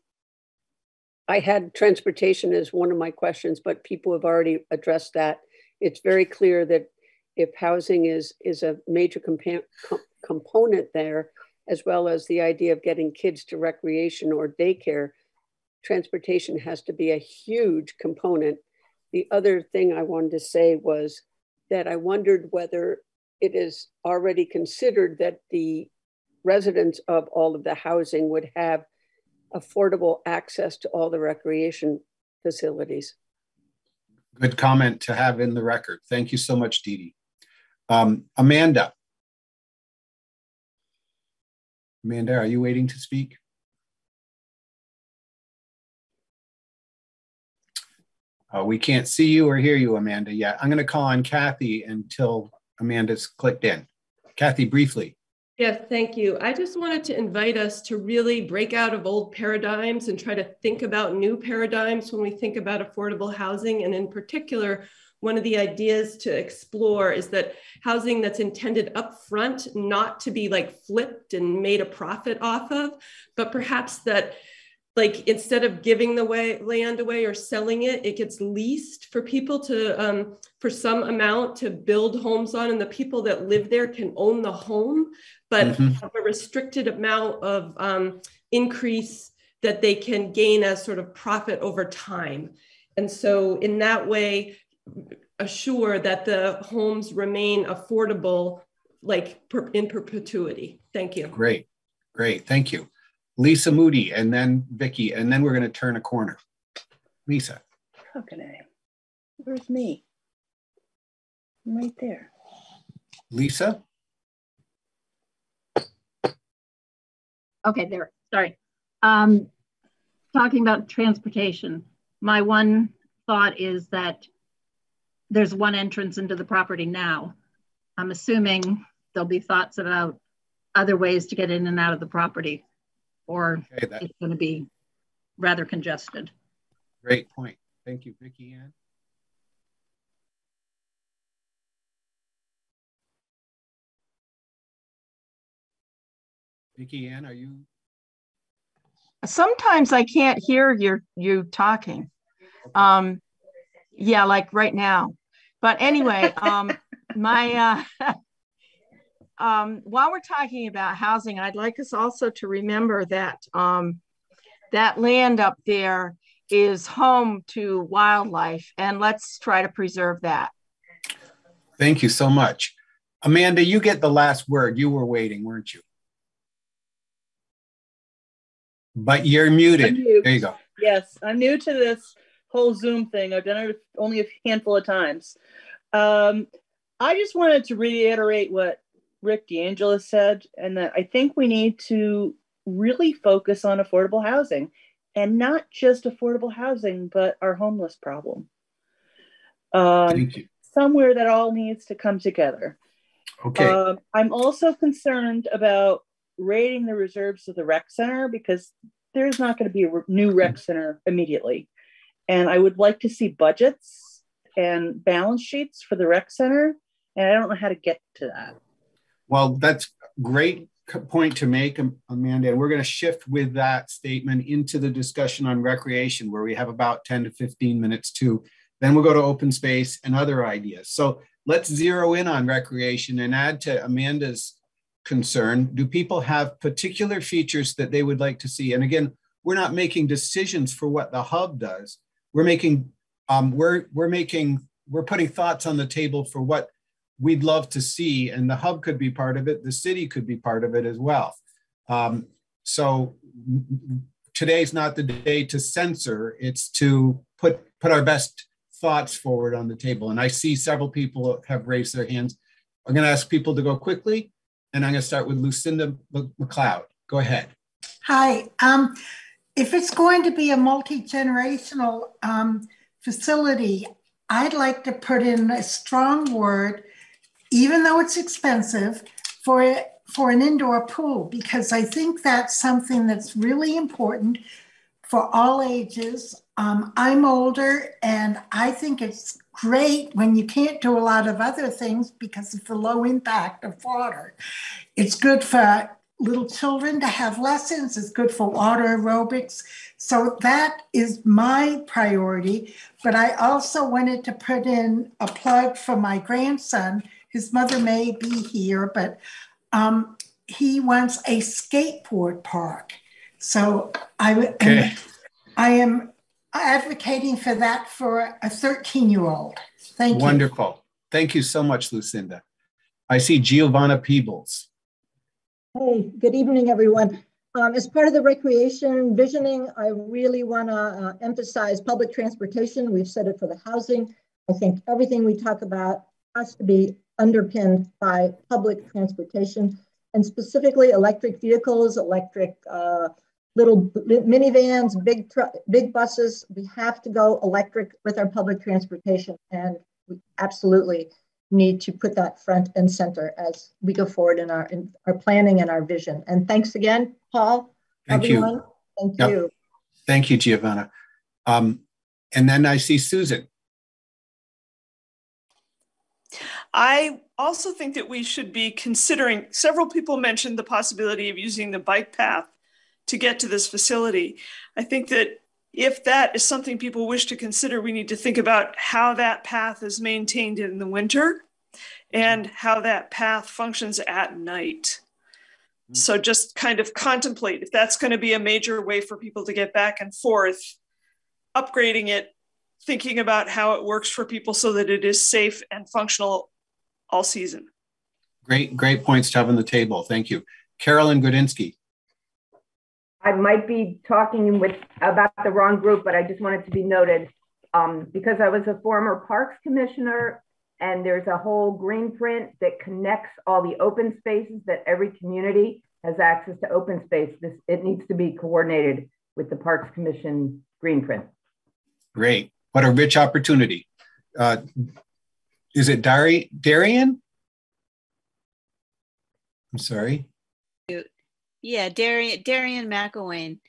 I had transportation as one of my questions, but people have already addressed that. It's very clear that if housing is is a major compa- com- component there, as well as the idea of getting kids to recreation or daycare, transportation has to be a huge component. The other thing I wanted to say was that I wondered whether it is already considered that the residents of all of the housing would have affordable access to all the recreation facilities. Good comment to have in the record. Thank you so much, Dee Dee. Um, Amanda. Amanda, are you waiting to speak? Uh, we can't see you or hear you, Amanda, yet. I'm going to call on Kathy until Amanda's clicked in. Kathy, briefly. Yes, thank you. I just wanted to invite us to really break out of old paradigms and try to think about new paradigms when we think about affordable housing. And in particular, one of the ideas to explore is that housing that's intended up front, not to be like flipped and made a profit off of, but perhaps that like instead of giving the way land away or selling it it gets leased for people to um, for some amount to build homes on and the people that live there can own the home but mm-hmm. have a restricted amount of um, increase that they can gain as sort of profit over time. And so in that way assure that the homes remain affordable like in perpetuity. Thank you. Great. Great. Thank you Lisa Moody, and then Vicky, and then we're going to turn a corner. Lisa. How can I? Where's me? I'm right there. Lisa. Okay, there. Sorry. Um, talking about transportation, my one thought is that there's one entrance into the property now. I'm assuming there'll be thoughts about other ways to get in and out of the property, or Okay, that- it's going to be rather congested. Great point. Thank you, Vicki Ann. Vicki Ann, are you? Sometimes I can't hear your you talking. Um, yeah, like right now. But anyway, um, my uh, um, while we're talking about housing, I'd like us also to remember that um, that land up there is home to wildlife, and let's try to preserve that. Thank you so much. Amanda, you get the last word. You were waiting, weren't you? But you're muted. There you go. Yes, I'm new to this whole Zoom thing. I've done it only a handful of times. Um, I just wanted to reiterate what Rick DeAngelis said, and that I think we need to really focus on affordable housing and not just affordable housing, but our homeless problem. Um, Thank you. Somewhere that all needs to come together. Okay. Um, I'm also concerned about raiding the reserves of the rec center because there's not going to be a new rec center immediately. And I would like to see budgets and balance sheets for the rec center. And I don't know how to get to that. Well, that's great point to make, Amanda. And we're going to shift with that statement into the discussion on recreation, where we have about 10 to 15 minutes too. Then we'll go to open space and other ideas. So let's zero in on recreation and add to Amanda's concern. Do people have particular features that they would like to see? And again, we're not making decisions for what the hub does. We're making, um, we're, we're making, we're putting thoughts on the table for what we'd love to see, and the hub could be part of it. The city could be part of it as well. Um, so today's not the day to censor; it's to put put our best thoughts forward on the table. And I see several people have raised their hands. I'm going to ask people to go quickly, and I'm going to start with Lucinda McLeod. Go ahead. Hi. Um, if it's going to be a multi-generational um, facility, I'd like to put in a strong word, even though it's expensive, for for an indoor pool because I think that's something that's really important for all ages. Um, I'm older, and I think it's great when you can't do a lot of other things because of the low impact of water. It's good for little children to have lessons, it's good for water aerobics. So that is my priority. But I also wanted to put in a plug for my grandson. His mother may be here, but um, he wants a skateboard park. So I, w- Okay. I am advocating for that for a 13 year old. Thank you. Wonderful. Thank you so much, Lucinda. I see Giovanna Peebles. Hey, good evening, everyone. Um, as part of the recreation visioning, I really want to uh, emphasize public transportation. We've said it for the housing. I think everything we talk about has to be underpinned by public transportation and specifically electric vehicles, electric uh, little minivans, big big buses. We have to go electric with our public transportation, and we absolutely need to put that front and center as we go forward in our in our planning and our vision. And thanks again, Paul. Thank you. Thank Yep. you. Thank you, Giovanna. Um, and then I see Susan. I also think that we should be considering, several people mentioned the possibility of using the bike path to get to this facility. I think that if that is something people wish to consider, we need to think about how that path is maintained in the winter and how that path functions at night. Hmm. So just kind of contemplate if that's going to be a major way for people to get back and forth, upgrading it, thinking about how it works for people so that it is safe and functional all season. Great, great points to have on the table. Thank you. Carolyn Gudinsky. I might be talking with about the wrong group, but I just wanted to be noted um, because I was a former parks commissioner and there's a whole green print that connects all the open spaces that every community has access to open space. This it needs to be coordinated with the Parks Commission green print. Great. what a rich opportunity. Uh, is it Dari- Darian? I'm sorry. Yeah, Darian, Darian McElwain.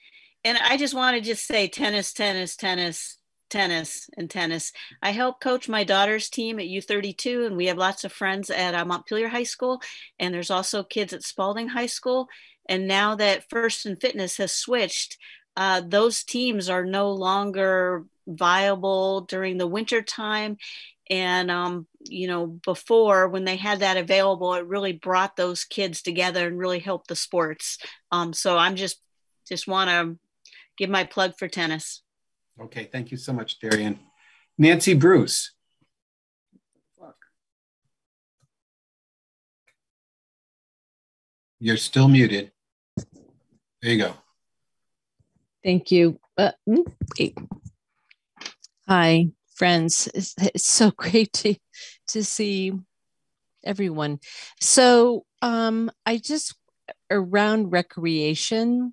And I just want to just say tennis, tennis, tennis, tennis, and tennis. I help coach my daughter's team at U32, and we have lots of friends at uh, Montpelier High School. And there's also kids at Spalding High School. And now that First in Fitness has switched, uh, those teams are no longer viable during the winter time and um, you know before when they had that available it really brought those kids together and really helped the sports. Um, so i'm just just want to give my plug for tennis. Okay thank you so much darian. Nancy bruce. You're still muted. There you go. Thank you. Uh, mm, hi friends. It's, it's so great to to see everyone. So um, I just around recreation,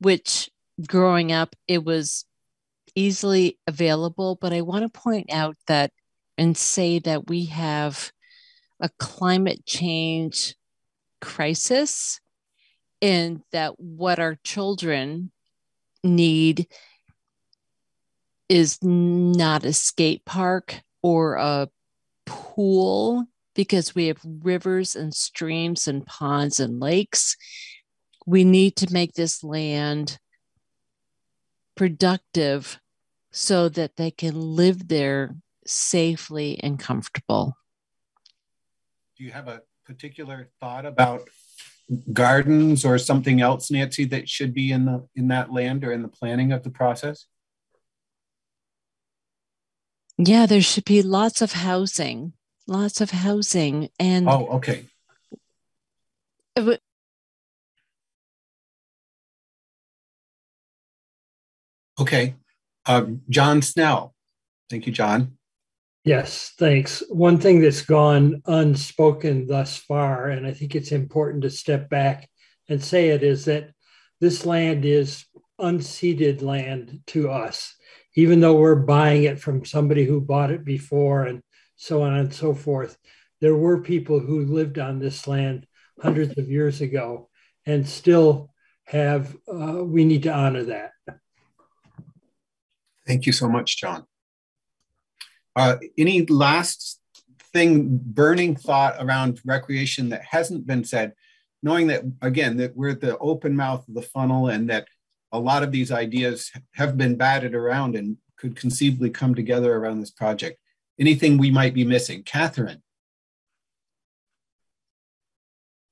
which growing up it was easily available, but I want to point out that and say that we have a climate change crisis and that what our children need is not a skate park or a pool because we have rivers and streams and ponds and lakes. We need to make this land productive so that they can live there safely and comfortable. Do you have a particular thought about gardens or something else, Nancy, that should be in the in that land or in the planning of the process? Yeah, there should be lots of housing, lots of housing. And oh, okay. okay. Um, John Snell. Thank you, John. Yes, thanks. One thing that's gone unspoken thus far, and I think it's important to step back and say it, is that this land is unceded land to us even though we're buying it from somebody who bought it before and so on and so forth, there were people who lived on this land hundreds of years ago and still have, uh, we need to honor that. Thank you so much, John. Uh, any last thing, burning thought around recreation that hasn't been said, knowing that, again, that we're at the open mouth of the funnel and that a lot of these ideas have been batted around and could conceivably come together around this project. Anything we might be missing? Catherine.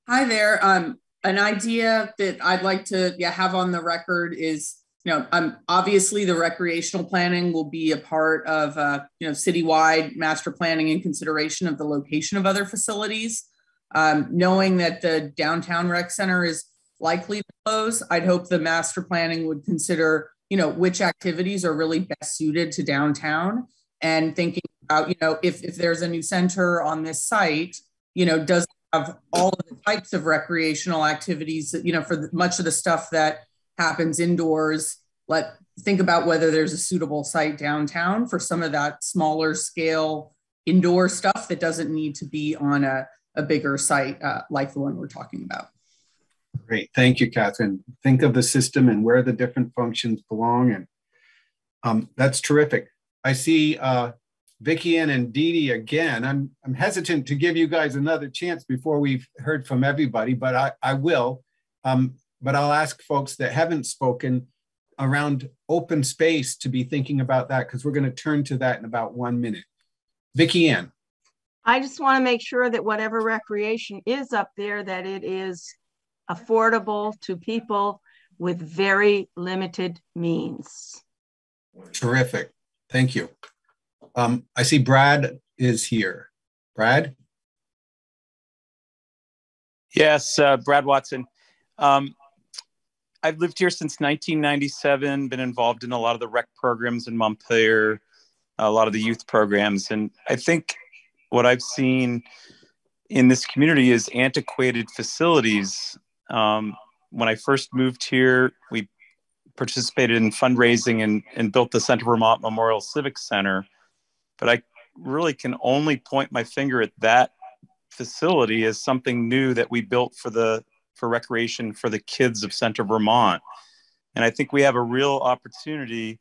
Hi there. Um, an idea that I'd like to yeah, have on the record is, you know, um, obviously the recreational planning will be a part of, uh, you know, citywide master planning and consideration of the location of other facilities. Um, knowing that the downtown rec center is likely to close. I'd hope the master planning would consider, you know, which activities are really best suited to downtown and thinking about, you know, if, if there's a new center on this site, you know, does have all of the types of recreational activities that, you know, for the, much of the stuff that happens indoors, let think about whether there's a suitable site downtown for some of that smaller scale indoor stuff that doesn't need to be on a, a bigger site uh, like the one we're talking about. Great. Thank you, Catherine. Think of the system and where the different functions belong. And um, that's terrific. I see uh, Vicki Ann and Dee Dee again. I'm, I'm hesitant to give you guys another chance before we've heard from everybody, but I, I will. Um, but I'll ask folks that haven't spoken around open space to be thinking about that because we're going to turn to that in about one minute. Vicki Ann. I just want to make sure that whatever recreation is up there, that it is affordable to people with very limited means. Terrific. Thank you. Um, I see Brad is here. Brad? Yes, uh, Brad Watson. Um, I've lived here since 1997, been involved in a lot of the rec programs in Montpelier, a lot of the youth programs. And I think what I've seen in this community is antiquated facilities um, when I first moved here, we participated in fundraising and, and built the Central Vermont Memorial Civic Center. But I really can only point my finger at that facility as something new that we built for the for recreation for the kids of Central Vermont. And I think we have a real opportunity,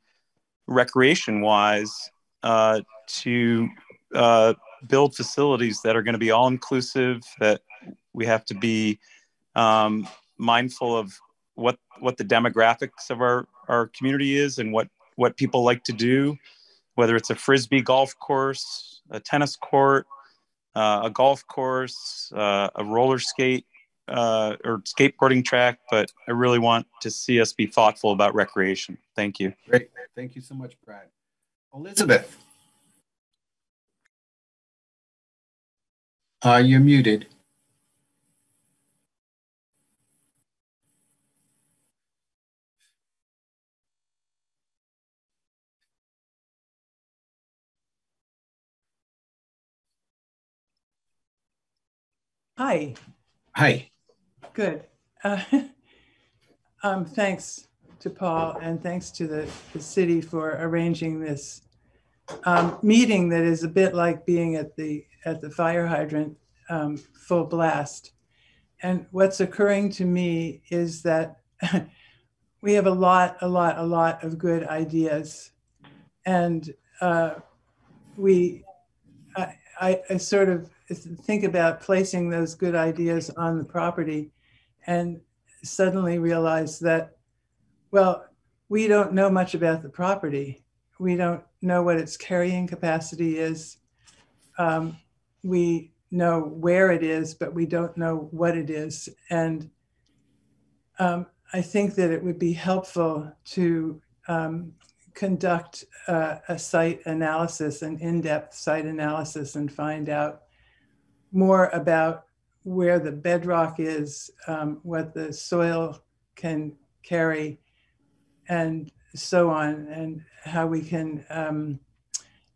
recreation wise, uh, to uh, build facilities that are going to be all inclusive, that we have to be um, mindful of what what the demographics of our, our community is and what what people like to do, whether it's a frisbee golf course, a tennis court, uh, a golf course, uh, a roller skate uh, or skateboarding track. But I really want to see us be thoughtful about recreation. Thank you. Great. Thank you so much, Brad. Elizabeth. Uh, you're muted. Hi. Hi. Good. Uh, um, thanks to Paul and thanks to the, the city for arranging this um, meeting that is a bit like being at the at the fire hydrant um, full blast. And what's occurring to me is that we have a lot, a lot, a lot of good ideas, and uh, we, I, I, I sort of think about placing those good ideas on the property and suddenly realize that, well, we don't know much about the property. We don't know what its carrying capacity is. Um, we know where it is, but we don't know what it is. And um, I think that it would be helpful to um, conduct uh, a site analysis, an in depth site analysis, and find out more about where the bedrock is, um, what the soil can carry, and so on, and how we can um,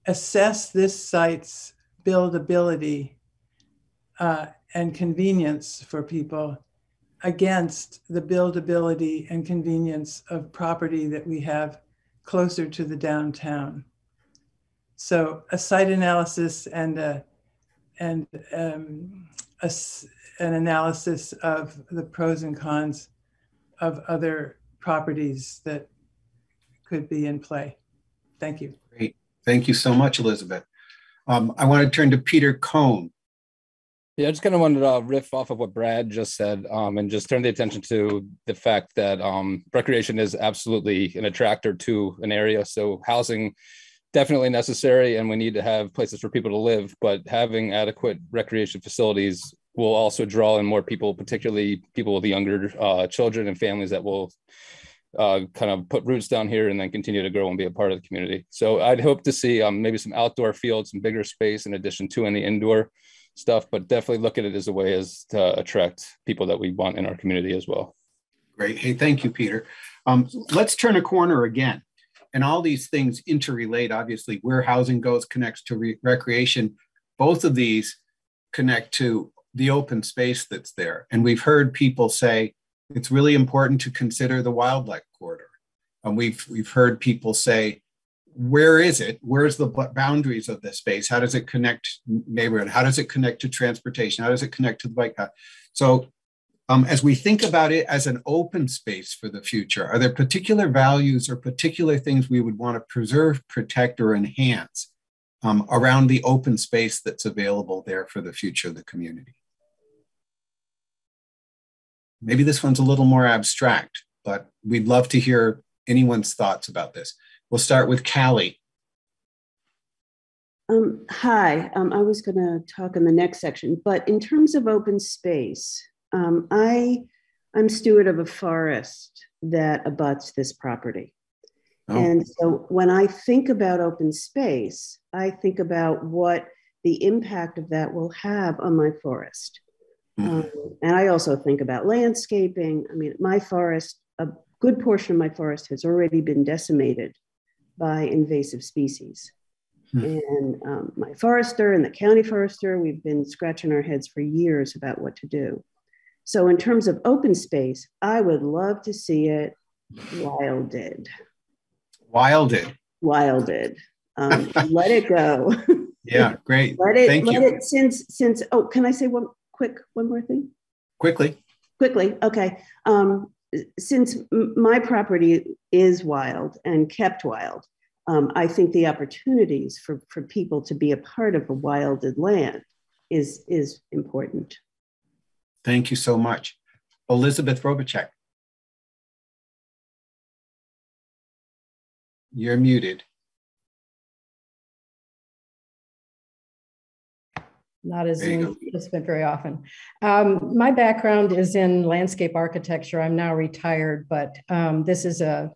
assess this site's buildability uh, and convenience for people against the buildability and convenience of property that we have closer to the downtown. So a site analysis and a and um, a, an analysis of the pros and cons of other properties that could be in play. Thank you. Great. Thank you so much, Elizabeth. Um, I want to turn to Peter Cohn. Yeah, I just kind of wanted to riff off of what Brad just said um, and just turn the attention to the fact that um, recreation is absolutely an attractor to an area. So housing definitely necessary and we need to have places for people to live but having adequate recreation facilities will also draw in more people particularly people with younger uh, children and families that will uh, kind of put roots down here and then continue to grow and be a part of the community. So i'd hope to see um, maybe some outdoor fields some bigger space in addition to any indoor stuff but definitely look at it as a way as to attract people that we want in our community as well. Great. Hey thank you peter. Um, let's turn a corner again and all these things interrelate. Obviously where housing goes connects to re- recreation. Both of these connect to the open space that's there. And we've heard people say it's really important to consider the wildlife corridor. And we've we've heard people say where is it? Where's the boundaries of this space? How does it connect neighborhood? How does it connect to transportation? How does it connect to the bike path? So um, as we think about it as an open space for the future, are there particular values or particular things we would want to preserve, protect, or enhance um, around the open space that's available there for the future of the community? Maybe this one's a little more abstract, but we'd love to hear anyone's thoughts about this. We'll start with Callie. Um, hi, um, I was going to talk in the next section, but in terms of open space, um, I, I'm steward of a forest that abuts this property. Oh. And so when I think about open space, I think about what the impact of that will have on my forest. Mm-hmm. Um, and I also think about landscaping. I mean, my forest, a good portion of my forest has already been decimated by invasive species. Hmm. And um, my forester and the county forester, we've been scratching our heads for years about what to do. So, in terms of open space, I would love to see it wilded. Wilded. Wilded. Um, let it go. Yeah, great. let it. Thank let you. it since since. Oh, can I say one quick one more thing? Quickly. Quickly, okay. Um, since m- my property is wild and kept wild, um, I think the opportunities for, for people to be a part of a wilded land is, is important. Thank you so much. Elizabeth Robichek. You're muted. not a Zoom participant very often. Um, my background is in landscape architecture. I'm now retired, but um, this is a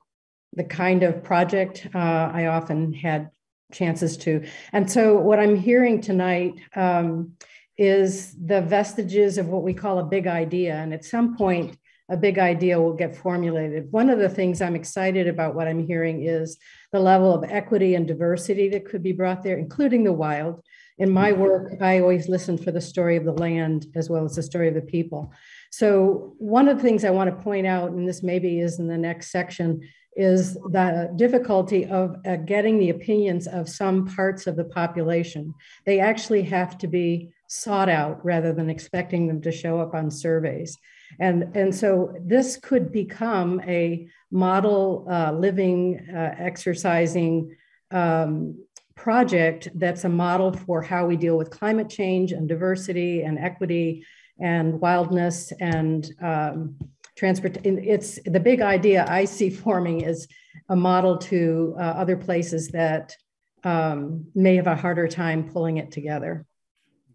the kind of project uh, I often had chances to. And so, what I'm hearing tonight um, is the vestiges of what we call a big idea. And at some point, a big idea will get formulated. One of the things I'm excited about what I'm hearing is the level of equity and diversity that could be brought there, including the wild. In my work, I always listen for the story of the land as well as the story of the people. So, one of the things I want to point out, and this maybe is in the next section, is the difficulty of uh, getting the opinions of some parts of the population. They actually have to be sought out rather than expecting them to show up on surveys. And, and so this could become a model uh, living, uh, exercising um, project that's a model for how we deal with climate change and diversity and equity and wildness and um, transport. It's the big idea I see forming is a model to uh, other places that um, may have a harder time pulling it together.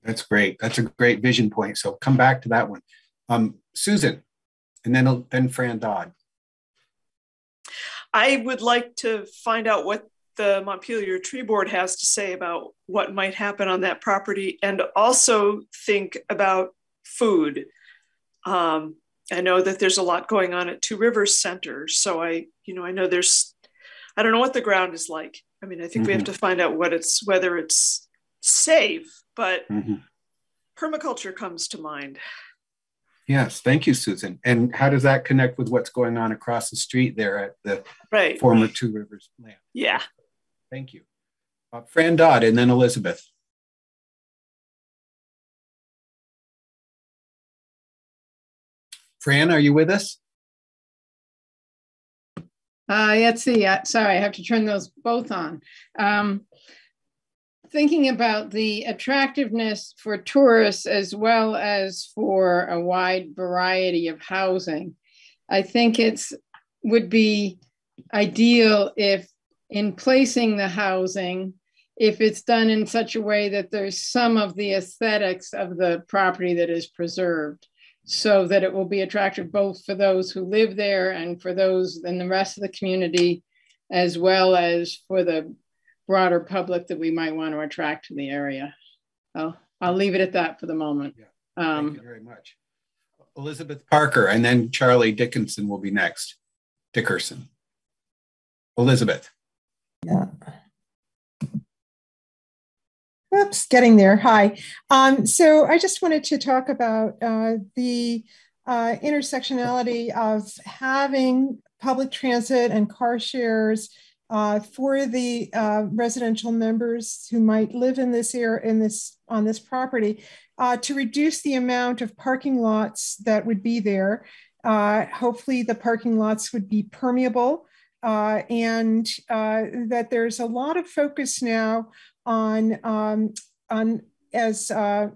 That's great. That's a great vision point. So come back to that one. Um, Susan, and then, then Fran Dodd. I would like to find out what the Montpelier Tree Board has to say about what might happen on that property and also think about food. Um, I know that there's a lot going on at Two Rivers Center. So I, you know, I know there's, I don't know what the ground is like. I mean, I think mm-hmm. we have to find out what it's, whether it's safe, but mm-hmm. permaculture comes to mind. Yes, thank you, Susan. And how does that connect with what's going on across the street there at the right. former Two Rivers land? Yeah. Thank you. Uh, Fran Dodd and then Elizabeth. Fran, are you with us? Uh, let's see. Uh, sorry, I have to turn those both on. Um, thinking about the attractiveness for tourists as well as for a wide variety of housing, I think it's would be ideal if in placing the housing, if it's done in such a way that there's some of the aesthetics of the property that is preserved so that it will be attractive both for those who live there and for those in the rest of the community, as well as for the broader public that we might want to attract to the area. So I'll leave it at that for the moment. Yeah. Um, Thank you very much. Elizabeth Parker, and then Charlie Dickinson will be next. Dickerson. Elizabeth. Yeah. Oops, getting there. Hi. Um, so I just wanted to talk about uh, the uh, intersectionality of having public transit and car shares uh, for the uh, residential members who might live in this area in this on this property uh, to reduce the amount of parking lots that would be there. Uh, hopefully, the parking lots would be permeable. and that there's a lot of focus now on, um, on as uh,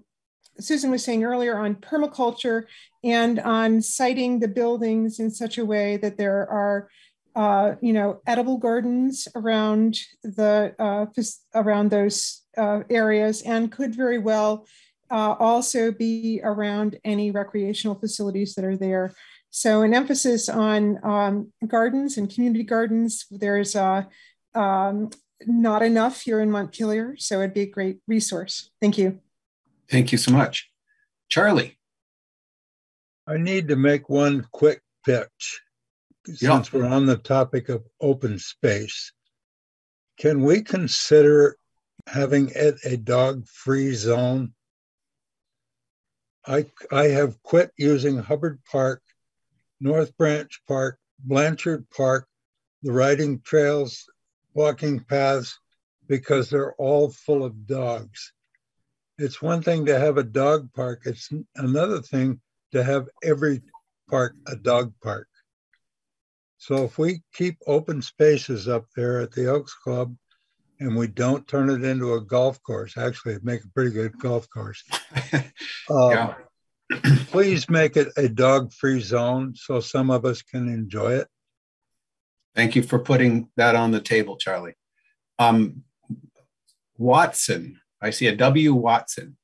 Susan was saying earlier, on permaculture and on siting the buildings in such a way that there are, uh, you know, edible gardens around the uh, around those uh, areas, and could very well uh, also be around any recreational facilities that are there. So, an emphasis on um, gardens and community gardens. There's a um, not enough here in Montpelier. So it'd be a great resource. Thank you. Thank you so much. Charlie. I need to make one quick pitch since we're on the topic of open space. Can we consider having it a dog free zone? I, I have quit using Hubbard Park, North Branch Park, Blanchard Park, the riding trails, walking paths, because they're all full of dogs. It's one thing to have a dog park, it's another thing to have every park a dog park. So if we keep open spaces up there at the Elks Club and we don't turn it into a golf course, actually it'd make a pretty good golf course. Um, please make it a dog-free zone so some of us can enjoy it. Thank you for putting that on the table, Charlie. Um, Watson, I see a W Watson.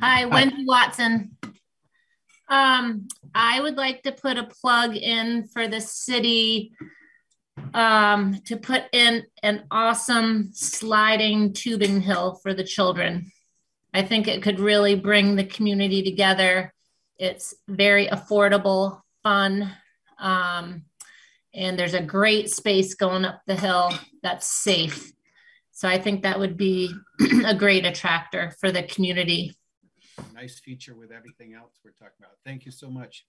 Hi, Wendy Watson. Um, I would like to put a plug in for the city um, to put in an awesome sliding tubing hill for the children. I think it could really bring the community together. It's very affordable, fun, um, and there's a great space going up the hill that's safe. So I think that would be a great attractor for the community. Nice feature with everything else we're talking about. Thank you so much,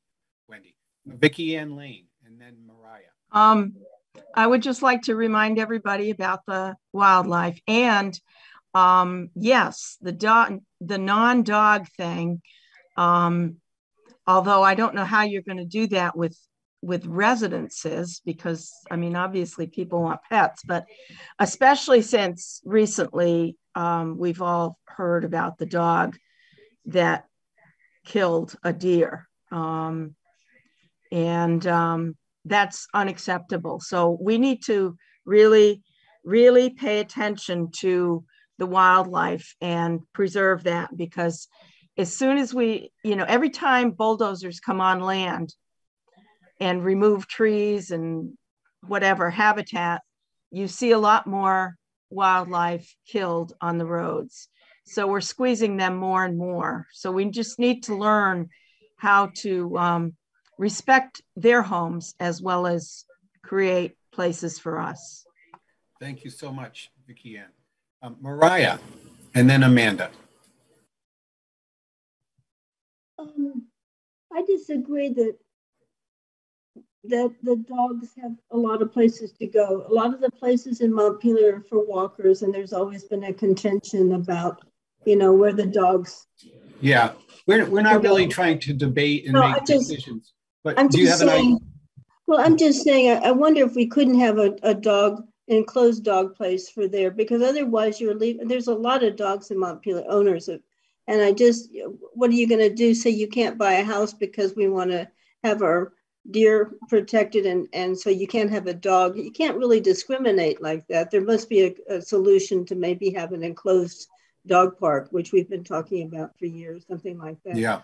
Wendy. Vicki Ann Lane and then Mariah. Um, I would just like to remind everybody about the wildlife and um, yes, the dog, the non-dog thing. Um, although I don't know how you're going to do that with with residences because I mean obviously people want pets, but especially since recently um, we've all heard about the dog that killed a deer. Um, and um, that's unacceptable. So we need to really, really pay attention to the wildlife and preserve that because as soon as we, you know, every time bulldozers come on land and remove trees and whatever habitat, you see a lot more wildlife killed on the roads. So we're squeezing them more and more. So we just need to learn how to um, respect their homes as well as create places for us. Thank you so much, Vicki Ann. Um, Mariah and then Amanda. Um, I disagree that that the dogs have a lot of places to go. A lot of the places in Montpelier are for walkers, and there's always been a contention about, you know, where the dogs. Yeah, we're, we're not really trying to debate and No, make just- decisions. But I'm do you have just an idea? saying. Well, I'm just saying. I, I wonder if we couldn't have a, a dog enclosed dog place for there because otherwise you're leaving. There's a lot of dogs in Montpelier owners, of, and I just, what are you going to do? Say you can't buy a house because we want to have our deer protected and and so you can't have a dog you can't really discriminate like that there must be a, a solution to maybe have an enclosed dog park which we've been talking about for years something like that Yeah,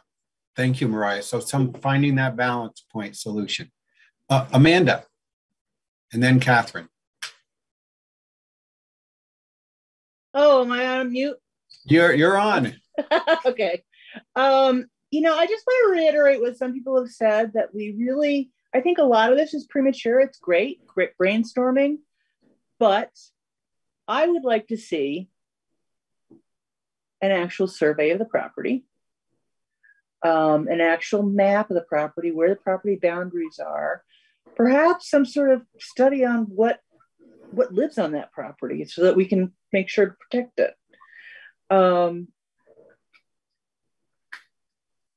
thank you, Mariah. So some finding that balance point solution. Uh, Amanda, and then Catherine. Oh, am I on mute? You're you're on. okay. Um, you know, I just want to reiterate what some people have said that we really, I think a lot of this is premature. It's great, great brainstorming, but I would like to see an actual survey of the property, um, an actual map of the property, where the property boundaries are, perhaps some sort of study on what what lives on that property so that we can make sure to protect it. Um,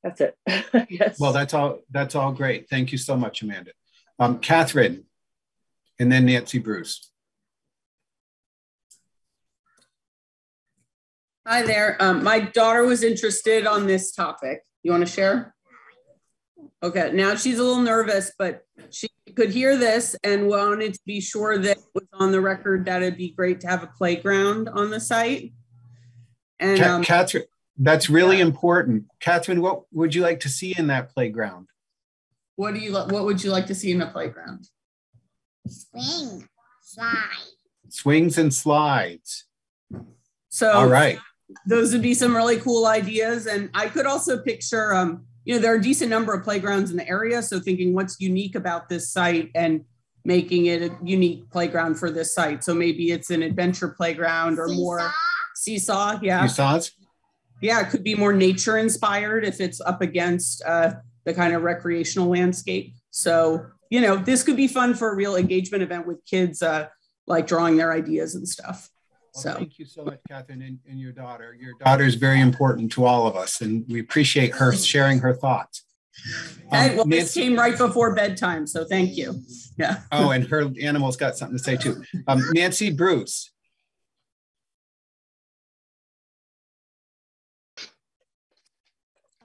that's it. yes. Well, that's all. That's all great. Thank you so much, Amanda. Um, Catherine, and then Nancy Bruce. Hi there. Um, my daughter was interested on this topic. You want to share? Okay. Now she's a little nervous, but she could hear this and wanted to be sure that it was on the record that it'd be great to have a playground on the site. And Ca- um, Catherine, that's really important. Catherine, what would you like to see in that playground? what do you what would you like to see in the playground? Swing, slide. Swings and slides. So All right. Those would be some really cool ideas. And I could also picture, um, you know, there are a decent number of playgrounds in the area. So thinking what's unique about this site and making it a unique playground for this site. So maybe it's an adventure playground or more seesaw. Yeah. It? Yeah, it could be more nature inspired if it's up against uh, the kind of recreational landscape. So, you know, this could be fun for a real engagement event with kids, uh, like drawing their ideas and stuff. Well, so thank you so much, Catherine, and, and your daughter. Your daughter is very important to all of us, and we appreciate her sharing her thoughts. Hey, Um, well, this Nancy- came right before bedtime, so thank you. Yeah. Oh, and her animal's got something to say too. Um, Nancy Bruce.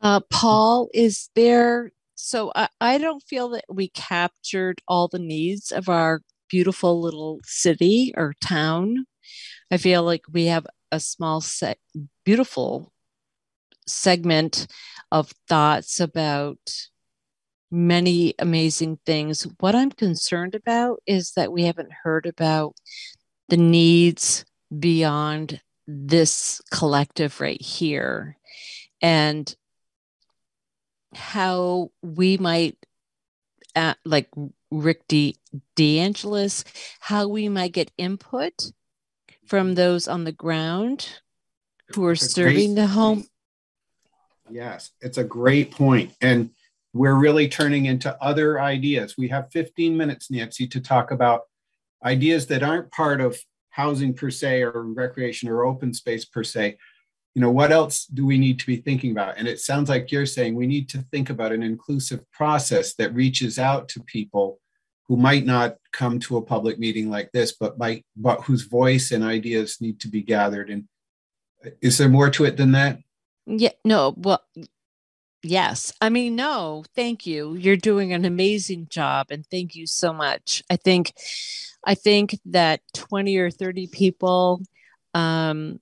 Uh, Paul, is there? So I, I don't feel that we captured all the needs of our beautiful little city or town. I feel like we have a small set, beautiful segment of thoughts about many amazing things. What I'm concerned about is that we haven't heard about the needs beyond this collective right here and how we might uh, like rick D- deangelis how we might get input from those on the ground who are a serving great- the home Yes, it's a great point. And we're really turning into other ideas. We have 15 minutes, Nancy, to talk about ideas that aren't part of housing per se or recreation or open space per se. You know, what else do we need to be thinking about? And it sounds like you're saying we need to think about an inclusive process that reaches out to people who might not come to a public meeting like this, but might, but whose voice and ideas need to be gathered. And is there more to it than that? Yeah, no, well, yes. I mean, no, thank you. You're doing an amazing job and thank you so much. I think I think that 20 or 30 people um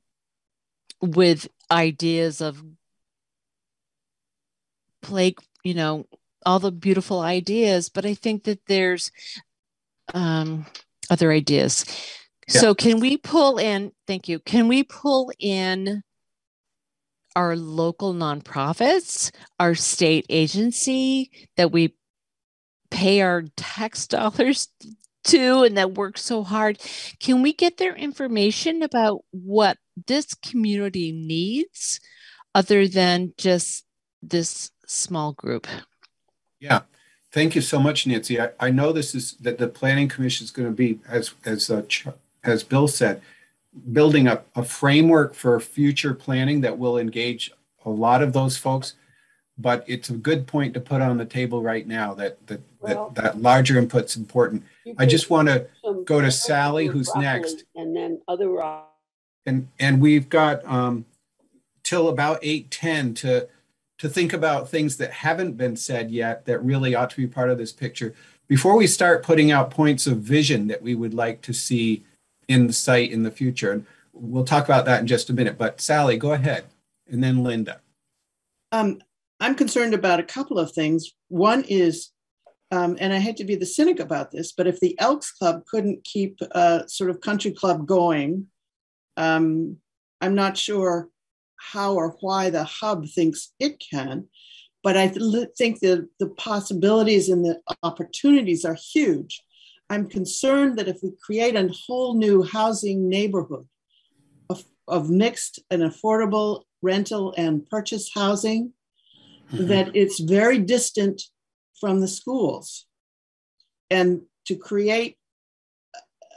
with ideas of plague, you know, all the beautiful ideas, but I think that there's um other ideas. So can we pull in, thank you. Can we pull in our local nonprofits, our state agency that we pay our tax dollars to and that work so hard. Can we get their information about what this community needs other than just this small group? Yeah, thank you so much, Nancy. I, I know this is that the planning commission is going to be, as as uh, as Bill said, building up a framework for future planning that will engage a lot of those folks. But it's a good point to put on the table right now that that Well- that, that larger input's important. I just want to go to Sally, who's next. And then other, uh, and and we've got um, till about eight ten to to think about things that haven't been said yet that really ought to be part of this picture before we start putting out points of vision that we would like to see in the site in the future. And we'll talk about that in just a minute. But Sally, go ahead, and then Linda. Um, I'm concerned about a couple of things. One is, um, and I hate to be the cynic about this, but if the Elks Club couldn't keep a sort of country club going, um, I'm not sure how or why the hub thinks it can. But I th- think that the possibilities and the opportunities are huge. I'm concerned that if we create a whole new housing neighborhood of, of mixed and affordable rental and purchase housing, mm-hmm. that it's very distant from the schools. And to create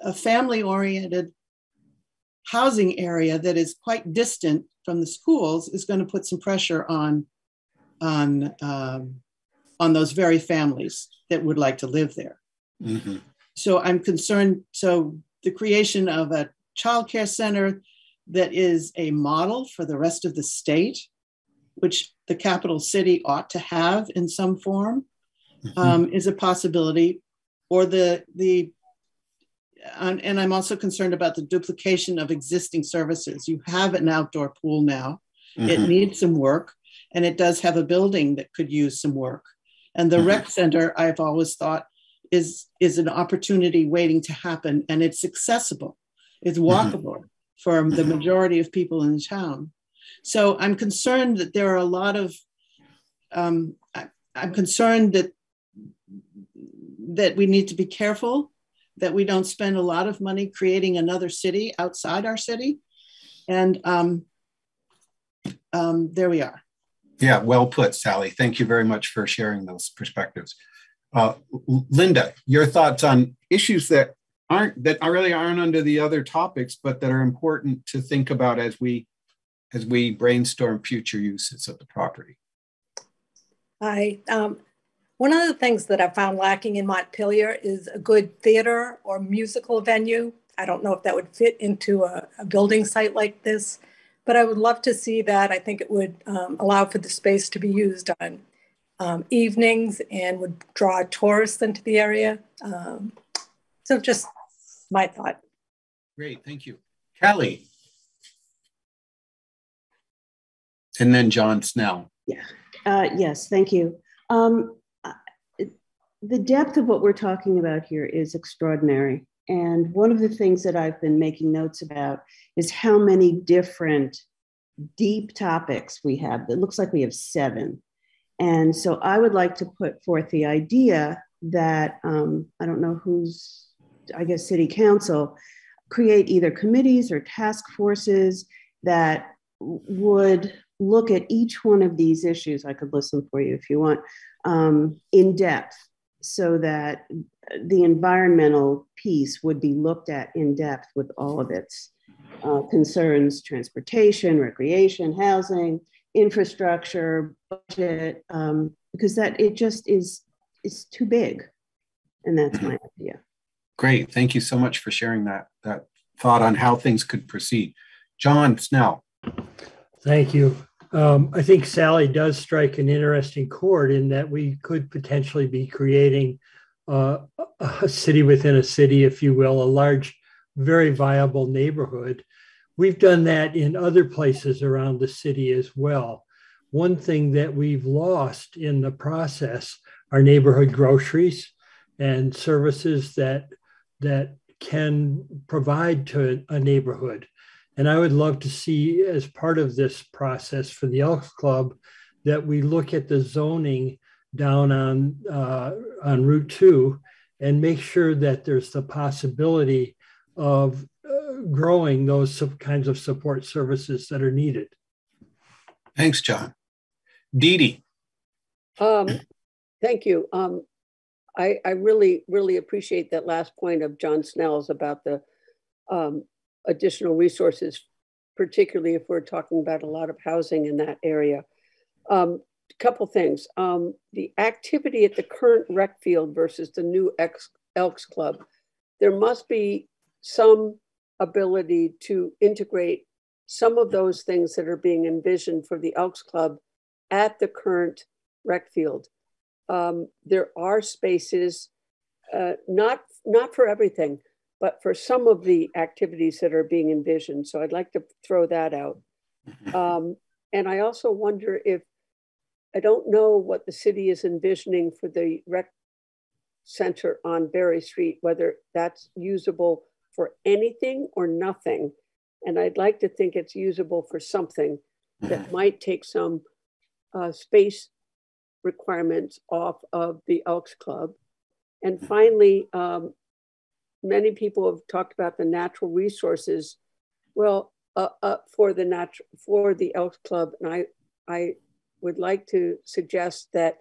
a family oriented housing area that is quite distant from the schools is going to put some pressure on, on, um, on those very families that would like to live there. Mm-hmm. So I'm concerned. So the creation of a childcare center that is a model for the rest of the state, which the capital city ought to have in some form, um, is a possibility. Or the the and, and I'm also concerned about the duplication of existing services. You have an outdoor pool now. It Mhm. needs some work, and it does have a building that could use some work. And the rec center, I've always thought, is is an opportunity waiting to happen, and it's accessible. It's walkable for the majority of people in town. So I'm concerned that there are a lot of. Um, I, I'm concerned that that we need to be careful that we don't spend a lot of money creating another city outside our city. And um, um, there we are. Yeah, well put, Sally. Thank you very much for sharing those perspectives. Uh, Linda, your thoughts on issues that aren't that really aren't under the other topics, but that are important to think about as we as we brainstorm future uses of the property. Hi. Um, one of the things that I found lacking in Montpelier is a good theater or musical venue. I don't know if that would fit into a, a building site like this, but I would love to see that. I think it would um, allow for the space to be used on um, evenings and would draw tourists into the area. Um, so just my thought. Great, thank you. Kelly. And then John Snell. Yeah. Uh, yes, thank you. Um, the depth of what we're talking about here is extraordinary. And one of the things that I've been making notes about is how many different deep topics we have. It looks like we have seven. And so I would like to put forth the idea that um, I don't know who's, I guess, city council create either committees or task forces that would look at each one of these issues. I could listen for you if you want um, in depth so that the environmental piece would be looked at in depth with all of its uh, concerns transportation, recreation, housing, infrastructure, budget, um, because that it just is is too big. And that's my idea. Great. Thank you so much for sharing that that thought on how things could proceed. John Snell. Thank you. Um, I think Sally does strike an interesting chord in that we could potentially be creating uh, a city within a city, if you will, a large, very viable neighborhood. We've done that in other places around the city as well. One thing that we've lost in the process are neighborhood groceries and services that that can provide to a neighborhood. And I would love to see, as part of this process for the Elks Club, that we look at the zoning down on uh, on Route Two and make sure that there's the possibility of uh, growing those kinds of support services that are needed. Thanks, John. Dee Dee. Um, thank you. Um, I, I really, really appreciate that last point of John Snell's about the um, additional resources, particularly if we're talking about a lot of housing in that area. Um, a couple things. Um, the activity at the current rec field versus the new Elks Club, there must be some ability to integrate some of those things that are being envisioned for the Elks Club at the current rec field. Um, there are spaces, uh, not not for everything, but for some of the activities that are being envisioned. So I'd like to throw that out. Mm-hmm. Um, and I also wonder if, I don't know what the city is envisioning for the rec center on Barre Street, whether that's usable for anything or nothing. And I'd like to think it's usable for something that mm-hmm. might take some uh, space requirements off of the Elks Club. And mm-hmm. finally, um, many people have talked about the natural resources. Well, uh, uh, for the natural for the Elks Club, and I I would like to suggest that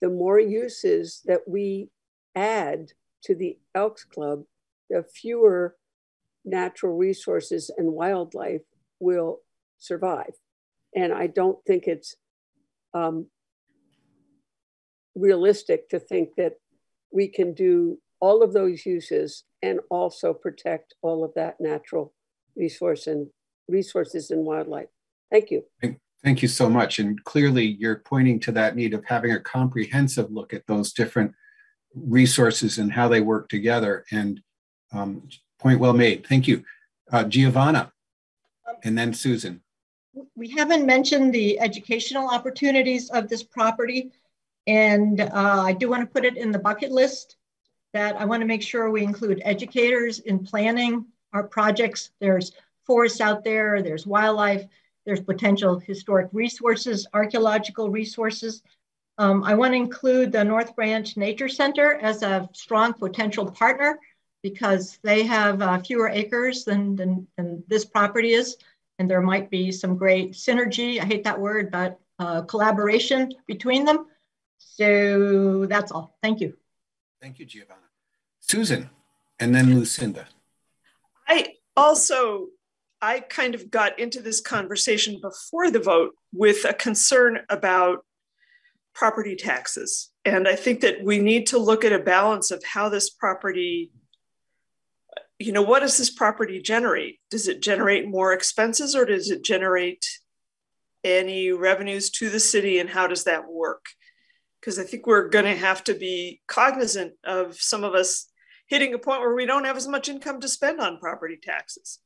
the more uses that we add to the Elks Club, the fewer natural resources and wildlife will survive. And I don't think it's um, realistic to think that we can do all of those uses and also protect all of that natural resource and resources and wildlife. Thank you. Thank you so much. And clearly you're pointing to that need of having a comprehensive look at those different resources and how they work together. And um, point well made. Thank you. Uh, Giovanna, and then Susan. We haven't mentioned the educational opportunities of this property. And uh, I do want to put it in the bucket list that I want to make sure we include educators in planning our projects. There's forests out there, there's wildlife, there's potential historic resources, archaeological resources. Um, I want to include the North Branch Nature Center as a strong potential partner because they have uh, fewer acres than, than, than this property is. And there might be some great synergy. I hate that word, but uh, collaboration between them. So that's all. Thank you. Thank you, Giovanna. Susan, and then Lucinda. I also, I kind of got into this conversation before the vote with a concern about property taxes. And I think that we need to look at a balance of how this property, you know, what does this property generate? Does it generate more expenses or does it generate any revenues to the city and how does that work? Because I think we're going to have to be cognizant of some of us hitting a point where we don't have as much income to spend on property taxes.